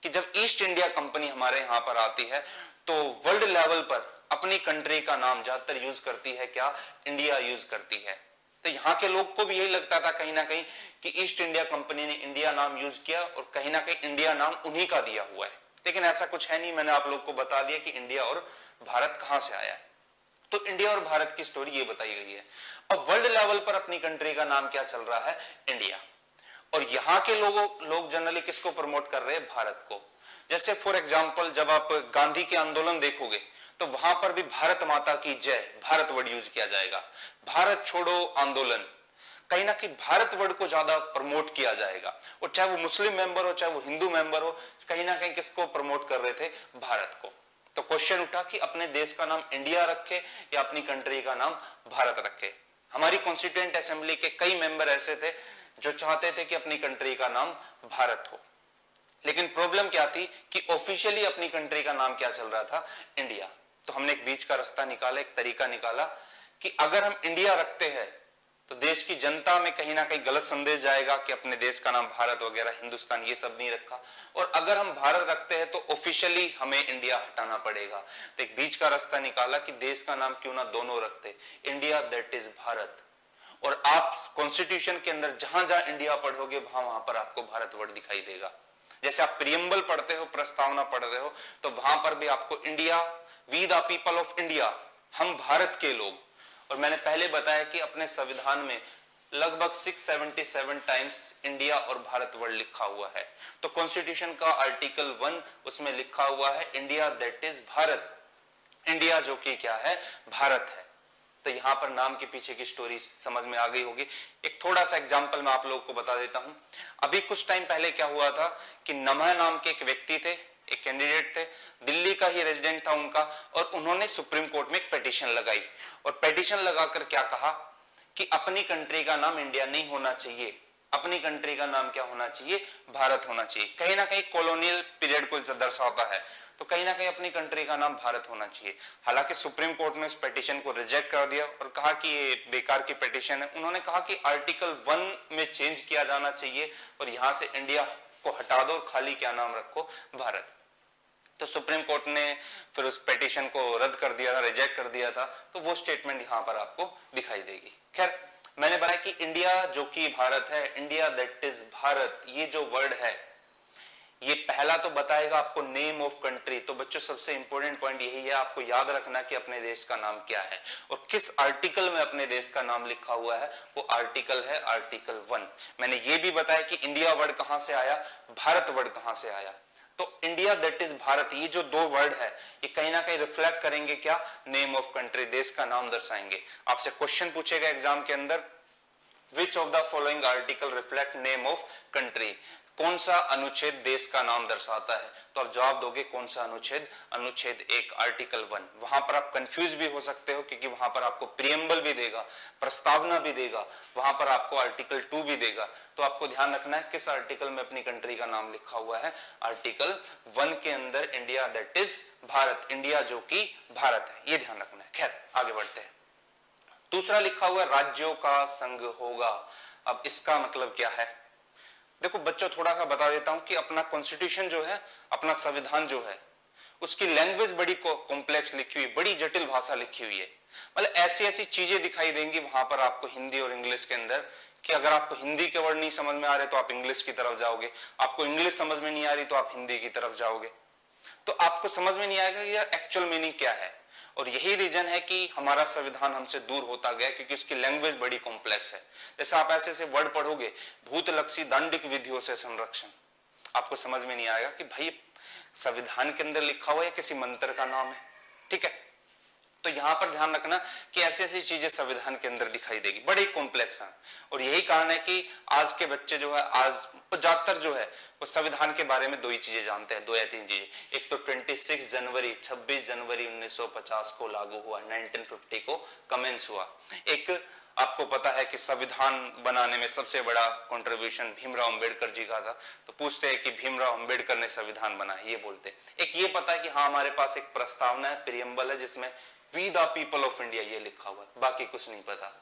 कि जब ईस्ट इंडिया कंपनी हमारे यहाँ पर आती है तो वर्ल्ड लेवल पर अपनी कंट्री का नाम ज़्यादातर यूज़ करती है क्या? इंडिया यूज़ करती है। तो यहाँ के लोग को भी यही लगता था कहीं ना कहीं कि ईस्ट इंडिया कंपनी ने इंडिया नाम यूज़ किया और कहीं ना कहीं इंडिया नाम उन्हीं का दिया हुआ है। लेकिन ऐसा कुछ है नहीं, मैंने आप लोग को बता दिया कि इंडिया और भारत कहाँ से आया है। तो इंडिया और भारत की स्टोरी ये बताई गई है। अब वर्ल्ड लेवल पर अपनी कंट्री का नाम क्या चल रहा है? इंडिया और यहाँ के लोगों, लोग जनरली किसको प्रमोट कर रहे हैं? भारत को। जैसे फॉर एग्ज़ाम्पल जब आप गांधी के आंदोलन देखोगे तो वहाँ पर भी भारत माता की जय, भारत वर्ड यूज़ किया जाएगा। भारत छोड़ो आंदोलन। कहीं ना कहीं भारत वर्ड को ज़्यादा प्रमोट किया जाएगा। और चाहे वो मुस्लिम मेंबर हो, चाहे वो हिंदू मेंबर हो, कहीं ना कहीं किसको प्रमोट कर रहे थे? भारत को। तो क्वेश्चन उठा कि अपने देश का नाम इंडिया रखे या अपनी कंट्री का नाम भारत रखे। हमारी कॉन्स्टिट्यूंट असेंबली के कई मेंबर ऐसे थे जो चाहते थे कि अपनी कंट्री का नाम भारत हो। लेकिन प्रॉब्लम क्या थी कि ऑफिशियली अपनी कंट्री का नाम क्या चल रहा था? इंडिया तो हमने एक बीच का रास्ता निकाला, एक तरीका निकाला कि अगर हम इंडिया रखते हैं तो देश की जनता में कहीं ना कहीं गलत संदेश जाएगा कि अपने देश का नाम भारत वगैरह, हिंदुस्तान ये सब नहीं रखा। और अगर हम भारत रखते हैं तो ऑफिशियली हमें इंडिया हटाना पड़ेगा। तो एक बीच का रास्ता निकाला कि देश का नाम क्यों ना दोनों रखते। India that is Bharat. और आप कॉन्स्टिट्यूशन के अंदर जहाँ जहाँ इंडिया पढ़ोगे, वहाँ वहाँ पर आपको भारत वर्ड दिखाई देगा। जैसे आप प्रियम्बल पढ़ते हो, प्रस्तावना पढ़ रहे हो तो वहाँ पर भी आपको India we the people of India हम भारत के लोग। और मैंने पहले बताया कि अपने संविधान में लगभग 677 टाइम्स इंडिया और भारत वर्ड लिखा हुआ है। तो कॉन्स्टिट्यूशन का आर्टिकल वन उसमें लिखा हुआ है India that is Bharat. India जो कि क्या है? भारत है। तो यहाँ पर नाम के पीछे की स्टोरी समझ में आ गई होगी। एक थोड़ा सा एग्जांपल मैं आप लोगों को बता देता हूँ। अभी कुछ टाइम पहले क्या हुआ था कि नमह नाम के एक व्यक्ति थे। एक कैंडिडेट थे। दिल्ली का ही रेजिडेंट था उनका और उन्होंने सुप्रीम कोर्ट में एक पिटिशन लगाई। और पिटिशन लगाकर क्या कहा? कि अपनी कंट्री का नाम इंडिया नहीं होना चाहिए। अपनी कंट्री का नाम क्या होना चाहिए? भारत होना चाहिए। कहीं ना कहीं कॉलोनियल पीरियड को दर्शाता है। तो कहीं ना कहीं अपनी कंट्री का नाम भारत होना चाहिए। हालाँकि सुप्रीम कोर्ट ने उस पिटिशन को रिजेक्ट कर दिया और कहा कि ये बेकार की पिटिशन है। उन्होंने कहा कि आर्टिकल वन में चेंज किया जाना चाहिए और यहाँ से इंडिया को हटा दो और खाली क्या नाम रखो? भारत। तो सुप्रीम कोर्ट ने फिर उस पिटिशन को रद्द कर दिया था रिजेक्ट कर दिया था तो वो स्टेटमेंट यहाँ पर आपको दिखाई देगी। खैर, मैंने बताया कि इंडिया जो कि भारत है इंडिया दैट इज़ भारत, ये जो वर्ड है, ये पहला तो बताएगा आपको नेम ऑफ़ कंट्री तो बच्चों, सबसे इंपॉर्टेंट पॉइंट यही है, आपको याद रखना कि अपने देश का नाम क्या है और किस आर्टिकल में अपने देश का नाम लिखा हुआ है, वो आर्टिकल है आर्टिकल वन मैंने ये भी बताया कि इंडिया वर्ड कहाँ से आया, भारत वर्ड कहाँ से आया। तो इंडिया दैट इज़ भारत, ये जो दो वर्ड है, ये कहीं ना कहीं रिफ्लेक्ट करेंगे क्या? नेम ऑफ़ कंट्री देश का नाम दर्शाएँगे। आपसे क्वेश्चन पूछेगा एग्ज़ाम के अंदर which of the following article reflect name of country कौन सा अनुच्छेद देश का नाम दर्शाता है? तो आप जवाब दोगे कौन सा अनुच्छेद? अनुच्छेद एक आर्टिकल वन वहाँ पर आप कंफ्यूज भी हो सकते हो क्योंकि वहाँ पर आपको प्रियम्बल भी देगा, प्रस्तावना भी देगा, वहाँ पर आपको आर्टिकल टू भी देगा। तो आपको ध्यान रखना है किस आर्टिकल में अपनी कंट्री का नाम लिखा हुआ है? आर्टिकल वन के अंदर India that is Bharat India जो कि भारत है। ये ध्यान रखना है। खैर, आगे बढ़ते हैं। दूसरा लिखा हुआ राज्यों का संघ होगा। अब इसका मतलब क्या है? देखो, बच्चों थोड़ा सा बता देता हूँ कि अपना कॉन्स्टिट्यूशन जो है, अपना संविधान जो है, उसकी लैंग्वेज बड़ी कॉम्प्लेक्स लिखी हुई, बड़ी जटिल भाषा लिखी हुई है। मतलब ऐसी ऐसी चीज़ें दिखाई देंगी वहाँ पर आपको हिंदी और इंग्लिश के अंदर, कि अगर आपको हिंदी के वर्ड नहीं समझ में आ रहे तो आप इंग्लिश की तरफ़ जाओगे। आपको इंग्लिश समझ में नहीं आ रही तो आप हिंदी की तरफ़ जाओगे। तो आपको समझ में नहीं आएगा कि यार एक्चुअल मीनिंग क्या है। और यही रीजन है कि हमारा संविधान हमसे दूर होता गया क्योंकि उसकी लैंग्वेज बड़ी कॉम्प्लेक्स है। जैसे आप ऐसे ऐसे वर्ड पढ़ोगे, भूतलक्षी दंडिक विधियों से संरक्षण। आपको समझ में नहीं आएगा कि भाई, संविधान के अंदर लिखा हुआ है किसी मंत्र का नाम है? ठीक है? तो यहाँ पर ध्यान रखना कि ऐसी ऐसी चीज़ें संविधान के अंदर दिखाई देगी। बड़ी कॉम्प्लेक्स है। और यही कारण है कि आज के बच्चे जो है, आज ज़्यादातर जो है, वो संविधान के बारे में दो ही चीज़ें जानते हैं, दो या तीन चीज़ें। एक तो 26 जनवरी 26 जनवरी 1950 को लागू हुआ 1950 को कमेंस हुआ। एक, आपको पता है कि संविधान बनाने में सबसे बड़ा कंट्रीब्यूशन भीमराव अंबेडकर जी का था। तो पूछते हैं कि भीमराव अंबेडकर ने संविधान बनाया, ये बोलते हैं। एक, ये पता है कि हाँ हमारे पास एक प्रस्तावना है, प्रियम्बल है, जिसमें we the people of India ये लिखा हुआ बाकी कुछ नहीं पता।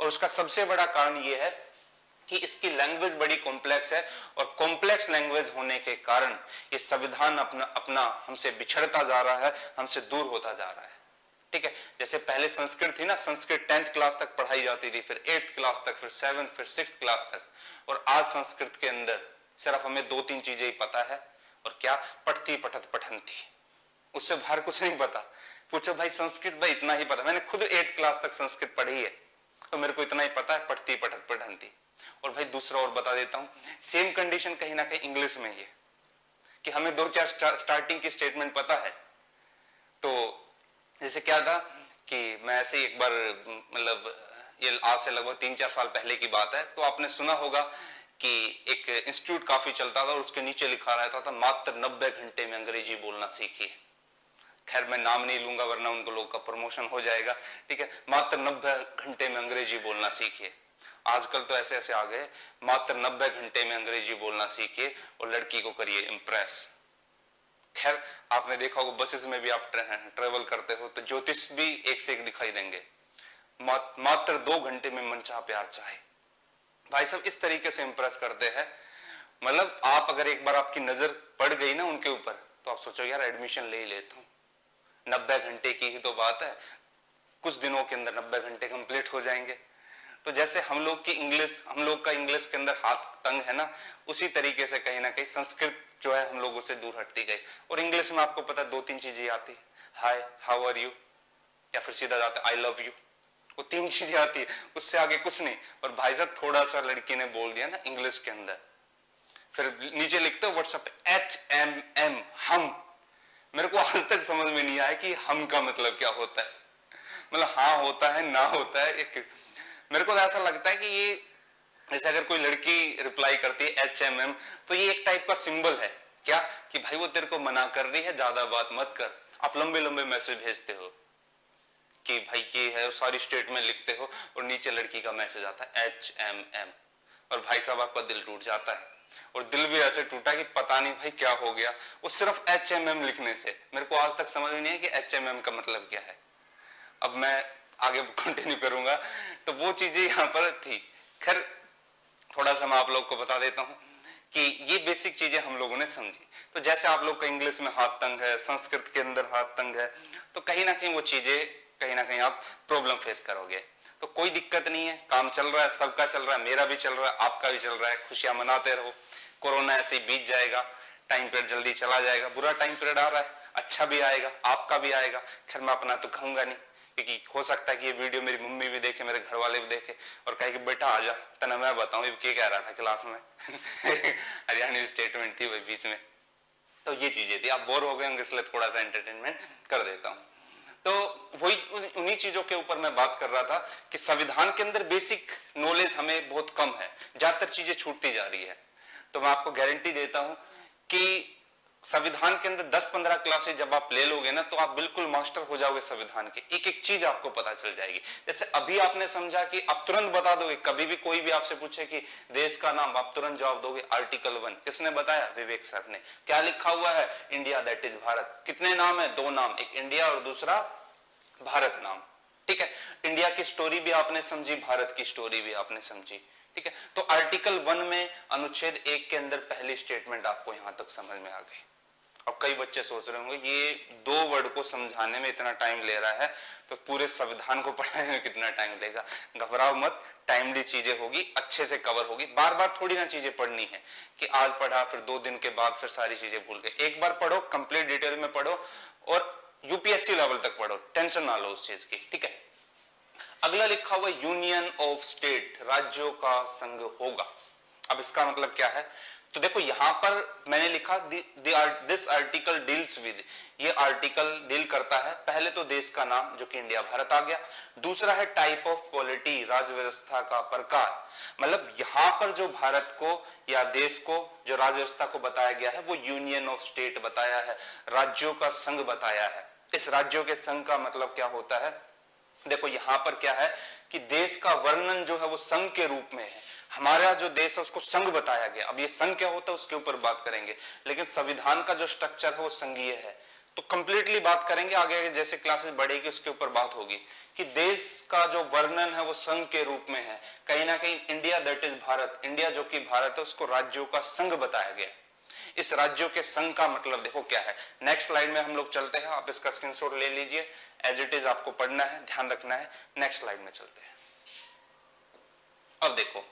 और उसका सबसे बड़ा कारण ये है कि इसकी लैंग्वेज बड़ी कॉम्प्लेक्स है, और कॉम्प्लेक्स लैंग्वेज होने के कारण ये संविधान अपना अपना हमसे बिछड़ता जा रहा है, हमसे दूर होता जा रहा है। ठीक है? जैसे पहले संस्कृत थी ना, संस्कृत टेंथ क्लास तक पढ़ाई जाती थी, फिर एट्थ क्लास तक, फिर सेवेंथ फिर सिक्स क्लास तक। और आज संस्कृत के अंदर सिर्फ़ हमें दो तीन चीज़ें ही पता है, और क्या? पढ़ती पठत पठन थी उससे बाहर कुछ नहीं पता। पूछो भाई, संस्कृत भाई, इतना ही पता मैंने खुद एट क्लास तक संस्कृत पढ़ी है। तो मेरे को इतना ही पता है, पढ़ती पठन थी और भाई, दूसरा और बता देता हूँ सेम कंडीशन कहीं ना कहीं इंग्लिश में ही है। कि हमें दो चार स्टार्टिंग की स्टेटमेंट पता है। तो जैसे क्या था कि मैं ऐसे एक बार मतलब ये आज से लगभग तीन चार साल पहले की बात है। तो आपने सुना होगा कि एक इंस्टीट्यूट काफ़ी चलता था और उसके नीचे लिखा रहता था, मात्र नब्बे घंटे में अंग्रेज़ी बोलना सीखिए खैर मैं नाम नहीं लूँगा, वरना उनको लोग का प्रमोशन हो जाएगा। ठीक है? मात्र नब्बे घंटे में अंग्रेज़ी बोलना सीखिए। आजकल तो ऐसे ऐसे आ गए। मात्र नब्बे घंटे में अंग्रेज़ी बोलना सीखिए और लड़की को करिए इम्प्रेस खैर, आपने देखा होगा बसेस में भी आप ट्रेवल करते हो तो ज्योतिष भी एक से एक दिखाई देंगे। मात्र दो घंटे में मन चाह प्यार चाहे। भाई साहब, इस तरीके से इंप्रेस करते हैं। मतलब आप अगर एक बार आपकी नज़र पड़ गई ना उनके ऊपर तो आप सोचो, यार एडमिशन ले ही लेता हूँ। नब्बे घंटे की ही तो बात है। कुछ दिनों के अंदर नब्बे घंटे कंप्लीट हो जाएँगे। तो जैसे हम लोग की इंग्लिश हम लोग का इंग्लिश के अंदर हाथ तंग है ना, उसी तरीके से कहीं ना कहीं संस्कृत जो है हम लोगों से दूर हटती गई। और इंग्लिश में आपको पता दो तीन चीज़ें आती है। हाय हाउ आर यू या फिर सीधा जाता आई लव यू वो तीन चीज़ें आती है, उससे आगे कुछ नहीं। और भाई साहब थोड़ा सा लड़की ने बोल दिया ना इंग्लिश के अंदर। फिर नीचे लिखते हो व्हाट्सएप एच एम एम हम। मेरे को आज तक समझ में नहीं आया कि हम का मतलब क्या होता है। मतलब हाँ होता है, ना होता है, एक मेरे को तो ऐसा लगता है कि ये जैसे अगर कोई लड़की रिप्लाई करती है एच एम एम तो ये एक टाइप का सिंबल है। क्या? कि भाई वो तेरे को मना कर रही है, ज़्यादा बात मत कर। आप लंबे लंबे मैसेज भेजते हो कि भाई ये है, सारी स्टेटमेंट लिखते हो और नीचे लड़की का मैसेज आता है एच एम एम और भाई साहब, आपका दिल टूट जाता है। और दिल भी ऐसे टूटा कि पता नहीं भाई क्या हो गया। वो सिर्फ़ एच एम एम लिखने से। मेरे को आज तक समझ नहीं है कि एच एम एम का मतलब क्या है। अब मैं आगे *laughs* कंटिन्यू करूँगा। तो वो चीज़ें यहाँ पर थी। खैर, थोड़ा सा मैं आप लोग को बता देता हूँ कि ये बेसिक चीज़ें हम लोगों ने समझी। तो जैसे आप लोग का इंग्लिश में हाथ तंग है, संस्कृत के अंदर हाथ तंग है तो कहीं ना कहीं वो चीज़ें, कहीं ना कहीं आप प्रॉब्लम फेस करोगे। तो कोई दिक्कत नहीं है। काम चल रहा है, सबका चल रहा है, मेरा भी चल रहा है, आपका भी चल रहा है। खुशियाँ मनाते रहो। कोरोना ऐसे ही बीत जाएगा। टाइम पीरियड जल्दी चला जाएगा। बुरा टाइम पीरियड आ रहा है अच्छा भी आएगा, आपका भी आएगा। खैर, मैं अपना तो कहूँगा नहीं, क्योंकि हो सकता है कि ये वीडियो मेरी मम्मी भी देखे, मेरे घर वाले भी देखे और कहे कि, बेटा, आ जा। तना मैं बताऊँ, ये कह रहा था क्लास में? *laughs* हरियाणा स्टेटमेंट थी वही बीच में। तो ये चीज़ें थी। आप बोर हो गए होंगे, इसलिए थोड़ा सा एंटरटेनमेंट कर देता हूँ। तो वही उन्हीं चीज़ों के ऊपर मैं बात कर रहा था कि संविधान के अंदर बेसिक नॉलेज हमें बहुत कम है, ज़्यादातर चीज़ें छूटती जा रही है। तो मैं आपको गारंटी देता हूँ कि संविधान के अंदर 10-15 क्लासेस जब आप ले लोगे ना तो आप बिल्कुल मास्टर हो जाओगे संविधान के। एक एक चीज़ आपको पता चल जाएगी। जैसे अभी आपने समझा कि आप तुरंत बता दोगे, कभी भी कोई भी आपसे पूछे कि देश का नाम, आप तुरंत जवाब दोगे आर्टिकल वन किसने बताया? विवेक सर ने। क्या लिखा हुआ है? India that is Bharat. कितने नाम है? दो नाम, एक इंडिया और दूसरा भारत नाम। ठीक है? इंडिया की स्टोरी भी आपने समझी, भारत की स्टोरी भी आपने समझी। ठीक है? तो आर्टिकल वन में अनुच्छेद एक के अंदर पहली स्टेटमेंट आपको यहाँ तक समझ में आ गई। अब कई बच्चे सोच रहे होंगे, ये दो वर्ड को समझाने में इतना टाइम ले रहा है तो पूरे संविधान को पढ़ाने में कितना टाइम लेगा? घबराओ मत टाइमली चीज़ें होगी, अच्छे से कवर होगी। बार बार थोड़ी ना चीज़ें पढ़नी है कि आज पढ़ा, फिर दो दिन के बाद फिर सारी चीज़ें भूल गए। एक बार पढ़ो कंप्लीट डिटेल में पढ़ो और यूपीएससी लेवल तक पढ़ो। टेंशन ना लो उस चीज़ की, ठीक है? अगला लिखा हुआ यूनियन ऑफ़ स्टेट राज्यों का संघ होगा। अब इसका मतलब क्या है? तो देखो यहाँ पर मैंने लिखा दिस आर्टिकल डील्स विद ये आर्टिकल डील करता है, पहले तो देश का नाम, जो कि इंडिया, भारत आ गया। दूसरा है टाइप ऑफ़ पॉलिटी राज व्यवस्था का प्रकार। मतलब यहाँ पर जो भारत को या देश को, जो राज व्यवस्था को बताया गया है, वो यूनियन ऑफ़ स्टेट बताया है, राज्यों का संघ बताया है। इस राज्यों के संघ का मतलब क्या होता है? देखो यहाँ पर क्या है कि देश का वर्णन जो है वो संघ के रूप में है। हमारा जो देश है, उसको संघ बताया गया। अब ये संघ क्या होता है, उसके ऊपर बात करेंगे। लेकिन संविधान का जो स्ट्रक्चर है, वो संघीय है। तो कंप्लीटली बात करेंगे आगे आगे जैसे क्लासेस बढ़ेगी, उसके ऊपर बात होगी कि देश का जो वर्णन है, वो संघ के रूप में है। कहीं ना कहीं India that is Bharat. India जो कि भारत है, उसको राज्यों का संघ बताया गया। इस राज्यों के संघ का मतलब देखो क्या है। नेक्स्ट स्लाइड में हम लोग चलते हैं। आप इसका स्क्रीनशॉट ले लीजिए। एज इट इज़ आपको पढ़ना है, ध्यान रखना है। नेक्स्ट स्लाइड में चलते हैं। अब देखो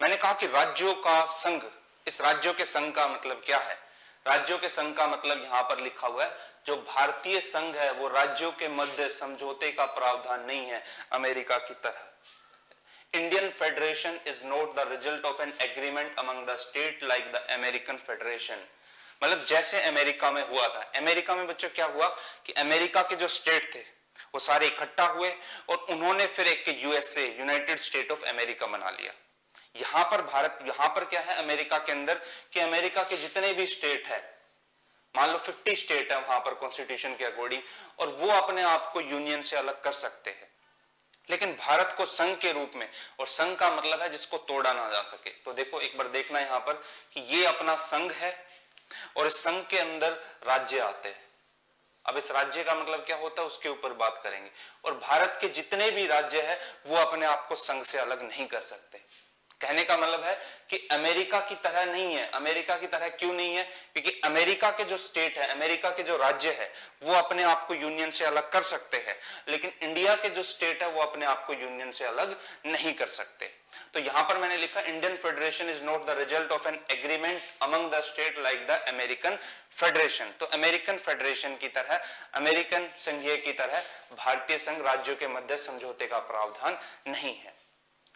मैंने कहा कि राज्यों का संघ, इस राज्यों के संघ का मतलब क्या है? राज्यों के संघ का मतलब यहाँ पर लिखा हुआ है, जो भारतीय संघ है, वो राज्यों के मध्य समझौते का प्रावधान नहीं है अमेरिका की तरह। Indian federation is not the result of an agreement among the state like the American federation मतलब जैसे अमेरिका में हुआ था। अमेरिका में बच्चों क्या हुआ कि अमेरिका के जो स्टेट थे, वो सारे इकट्ठा हुए और उन्होंने फिर एक USA united state of America बना लिया। यहाँ पर भारत, यहाँ पर क्या है अमेरिका के अंदर कि अमेरिका के जितने भी स्टेट है, मान लो 50 स्टेट है वहाँ पर कॉन्स्टिट्यूशन के अकॉर्डिंग और वो अपने आप को यूनियन से अलग कर सकते हैं। लेकिन भारत को संघ के रूप में, और संघ का मतलब है जिसको तोड़ा ना जा सके। तो देखो, एक बार देखना यहाँ पर कि ये अपना संघ है, और इस संघ के अंदर राज्य आते हैं। अब इस राज्य का मतलब क्या होता है, उसके ऊपर बात करेंगे। और भारत के जितने भी राज्य है, वो अपने आप को संघ से अलग नहीं कर सकते। कहने का मतलब है कि अमेरिका की तरह नहीं है। अमेरिका की तरह क्यों नहीं है? क्योंकि अमेरिका के जो स्टेट है, अमेरिका के जो राज्य है, वो अपने आप को यूनियन से अलग कर सकते हैं। लेकिन इंडिया के जो स्टेट है, वो अपने आप को यूनियन से अलग नहीं कर सकते। तो यहाँ पर मैंने लिखा Indian federation is not the result of an agreement among the state like the American federation तो अमेरिकन फेडरेशन की तरह अमेरिकन संघीय की तरह, भारतीय संघ राज्यों के मध्य समझौते का प्रावधान नहीं है।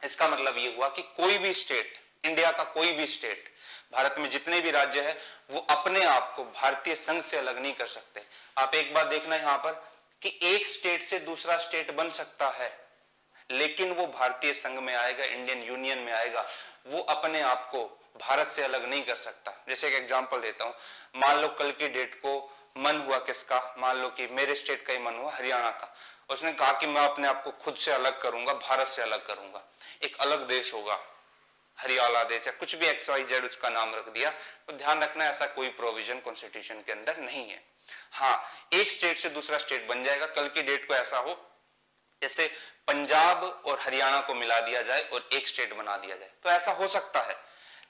इसका मतलब ये हुआ कि कोई भी स्टेट, इंडिया का कोई भी स्टेट, भारत में जितने भी राज्य है, वो अपने आप को भारतीय संघ से अलग नहीं कर सकते। आप एक बात देखना यहाँ पर कि एक स्टेट से दूसरा स्टेट बन सकता है, लेकिन वो भारतीय संघ में आएगा, इंडियन यूनियन में आएगा, वो अपने आप को भारत से अलग नहीं कर सकता। जैसे एक एग्जांपल देता हूँ, मान लो कल की डेट को मन हुआ किसका? मान लो कि मेरे स्टेट का ही मन हुआ, हरियाणा का। उसने कहा कि मैं अपने आप को खुद से अलग करूँगा, भारत से अलग करूँगा। एक अलग देश होगा, हरियाणा देश या कुछ भी एक्स वाई जेड उसका नाम रख दिया। तो ध्यान रखना, ऐसा कोई प्रोविज़न कॉन्स्टिट्यूशन के अंदर नहीं है। हाँ एक स्टेट से दूसरा स्टेट बन जाएगा। कल की डेट को ऐसा हो, जैसे पंजाब और हरियाणा को मिला दिया जाए और एक स्टेट बना दिया जाए। तो ऐसा हो सकता है।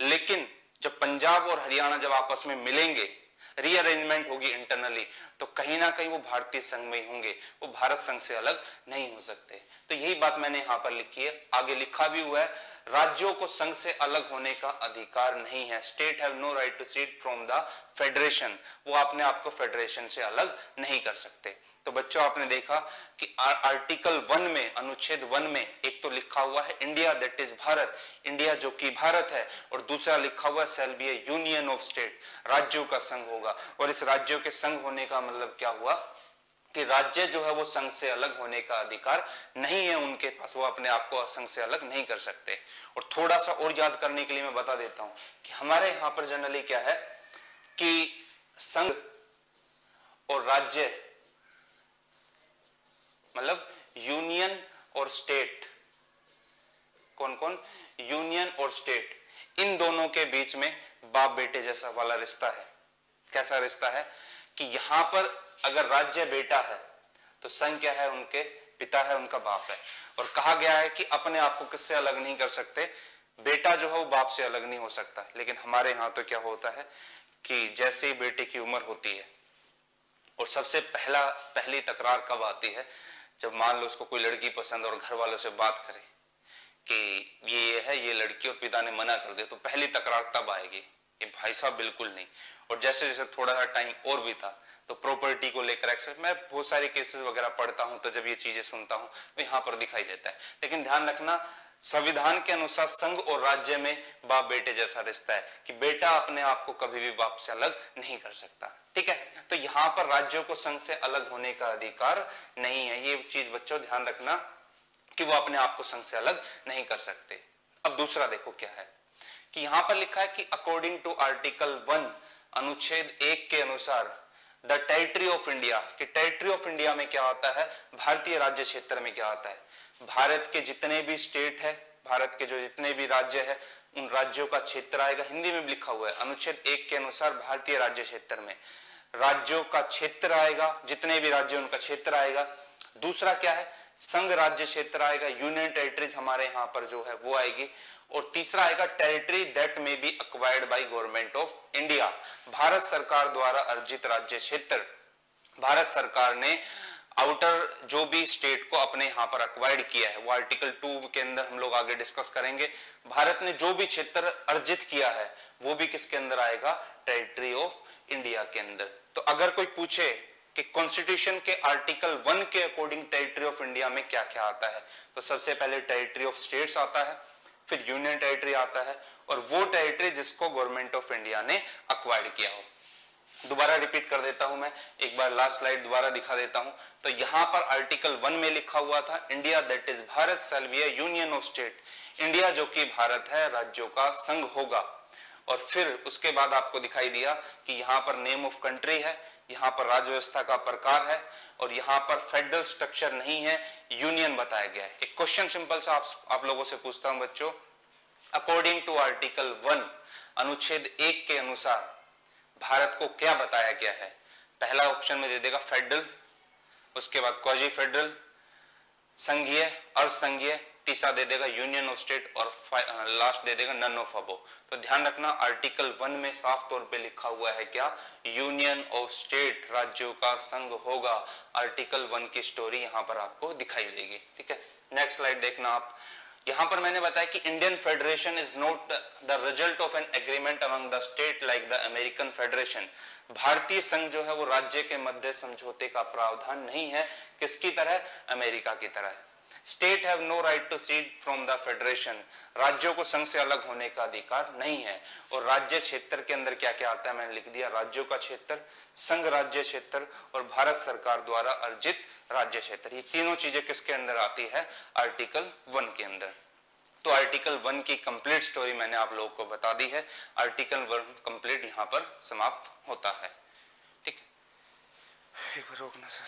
लेकिन जब पंजाब और हरियाणा जब आपस में मिलेंगे रीअरेंजमेंट होगी इंटरनली तो कहीं ना कहीं वो भारतीय संघ में ही होंगे, वो भारत संघ से अलग नहीं हो सकते। तो यही बात मैंने यहाँ पर लिखी है, आगे लिखा भी हुआ है राज्यों को संघ से अलग होने का अधिकार नहीं है। State have no right to secede from the federation वो अपने आप को फेडरेशन से अलग नहीं कर सकते। तो बच्चों, आपने देखा कि आर्टिकल वन में, अनुच्छेद वन में एक तो लिखा हुआ है India that is Bharat. India जो कि भारत है, और दूसरा लिखा हुआ shall be union of state राज्यों का संघ होगा। और इस राज्यों के संघ होने का मतलब क्या हुआ? कि राज्य जो है वो संघ से अलग होने का अधिकार नहीं है उनके पास। वो अपने आप को संघ से अलग नहीं कर सकते। और थोड़ा सा और याद करने के लिए मैं बता देता हूँ कि हमारे यहाँ पर जनरली क्या है कि संघ और राज्य मतलब यूनियन और स्टेट कौन कौन यूनियन और स्टेट, इन दोनों के बीच में बाप बेटे जैसा वाला रिश्ता है। कैसा रिश्ता है कि यहाँ पर अगर राज्य बेटा है तो संघ क्या है उनके, पिता है उनका बाप है। और कहा गया है कि अपने आप को किससे अलग नहीं कर सकते? बेटा जो है वो बाप से अलग नहीं हो सकता। लेकिन हमारे यहाँ तो क्या होता है कि जैसे ही बेटे की उम्र होती है, और सबसे पहला, पहली तकरार कब आती है? जब मान लो उसको कोई लड़की पसंद और घर वालों से बात करे कि ये है, ये लड़की और पिता ने मना कर दिया तो पहली तकरार तब आएगी कि भाई साहब बिल्कुल नहीं। और जैसे जैसे थोड़ा सा टाइम और भी था तो प्रॉपर्टी को लेकर एक्सेस मैं बहुत सारे केसेस वगैरह पढ़ता हूँ तो जब ये चीज़ें सुनता हूँ तो यहाँ पर दिखाई देता है। लेकिन ध्यान रखना, संविधान के अनुसार संघ और राज्य में बाप बेटे जैसा रिश्ता है कि बेटा अपने आप को कभी भी बाप से अलग नहीं कर सकता। ठीक है? तो यहाँ पर राज्यों को संघ से अलग होने का अधिकार नहीं है। ये चीज़ बच्चों, ध्यान रखना कि वो अपने आप को संघ से अलग नहीं कर सकते। अब दूसरा देखो क्या है कि यहाँ पर लिखा है कि अकॉर्डिंग टू आर्टिकल वन अनुच्छेद एक के अनुसार द टेरिटरी ऑफ़ इंडिया कि टेरिटरी ऑफ़ इंडिया में क्या आता है? भारतीय राज्य क्षेत्र में क्या आता है? भारत के जितने भी स्टेट है, भारत के जो जितने भी राज्य है, उन राज्यों का क्षेत्र आएगा। हिंदी में भी लिखा हुआ है, अनुच्छेद एक के अनुसार भारतीय राज्य क्षेत्र में। राज्यों का क्षेत्र आएगा, जितने भी राज्य उनका क्षेत्र आएगा। दूसरा क्या है? संघ राज्य क्षेत्र आएगा। यूनियन टेरिटरीज हमारे यहाँ पर जो है, वो आएगी। और तीसरा आएगा territory that may be acquired by government of India Bharat सरकार द्वारा अर्जित राज्य क्षेत्र। भारत सरकार ने आउटर जो भी स्टेट को अपने यहाँ पर अक्वायर्ड किया है, वो आर्टिकल टू के अंदर हम लोग आगे डिस्कस करेंगे। भारत ने जो भी क्षेत्र अर्जित किया है, वो भी किसके अंदर आएगा? टेरिटरी ऑफ़ इंडिया के अंदर। तो अगर कोई पूछे कि कॉन्स्टिट्यूशन के आर्टिकल वन के अकॉर्डिंग टेरिटरी ऑफ़ इंडिया में क्या क्या आता है तो सबसे पहले टेरिटरी ऑफ़ स्टेट्स आता है। फिर यूनियन टेरिटरी आता है और वो टेरिटरी जिसको गवर्नमेंट ऑफ़ इंडिया ने अक्वायर्ड किया हो। दोबारा रिपीट कर देता हूँ मैं, एक बार लास्ट स्लाइड दोबारा दिखा देता हूँ। तो यहाँ पर आर्टिकल वन में लिखा हुआ था India that is Bharat shall union of state India जो कि भारत है, राज्यों का संघ होगा। और फिर उसके बाद आपको दिखाई दिया कि यहाँ पर नेम ऑफ़ कंट्री है यहाँ पर राज्य व्यवस्था का प्रकार है और यहाँ पर फेडरल स्ट्रक्चर नहीं है यूनियन बताया गया है। एक क्वेश्चन सिंपल सा आप, आप लोगों से पूछता हूँ बच्चों। अकॉर्डिंग टू आर्टिकल वन अनुच्छेद एक के अनुसार भारत को क्या बताया गया है? पहला ऑप्शन में दे देगा फेडरल उसके बाद क्वाजी फेडरल संघीय असंघीय तीसरा दे देगा यूनियन ऑफ़ स्टेट और लास्ट दे देगा नन ऑफ़ अबो। तो ध्यान रखना, आर्टिकल वन में साफ़ तौर पे लिखा हुआ है क्या? यूनियन ऑफ़ स्टेट राज्यों का संघ होगा। आर्टिकल वन की स्टोरी यहाँ पर आपको दिखाई देगी, ठीक है? नेक्स्ट स्लाइड देखना आप। यहाँ पर मैंने बताया कि Indian federation is not the result of an agreement among the state like the American federation भारतीय संघ जो है वो राज्य के मध्य समझौते का प्रावधान नहीं है। किसकी तरह? अमेरिका की तरह state have no right to secede from the federation राज्यों को संघ से अलग होने का अधिकार नहीं है। और राज्य क्षेत्र के अंदर क्या क्या आता है? मैंने लिख दिया राज्यों का क्षेत्र, संघ राज्य क्षेत्र और भारत सरकार द्वारा अर्जित राज्य क्षेत्र। ये तीनों चीज़ें किसके अंदर आती है? आर्टिकल वन के अंदर। तो आर्टिकल वन की कंप्लीट स्टोरी मैंने आप लोगों को बता दी है। आर्टिकल वन कंप्लीट यहाँ पर समाप्त होता है। ठीक है? रोकना सर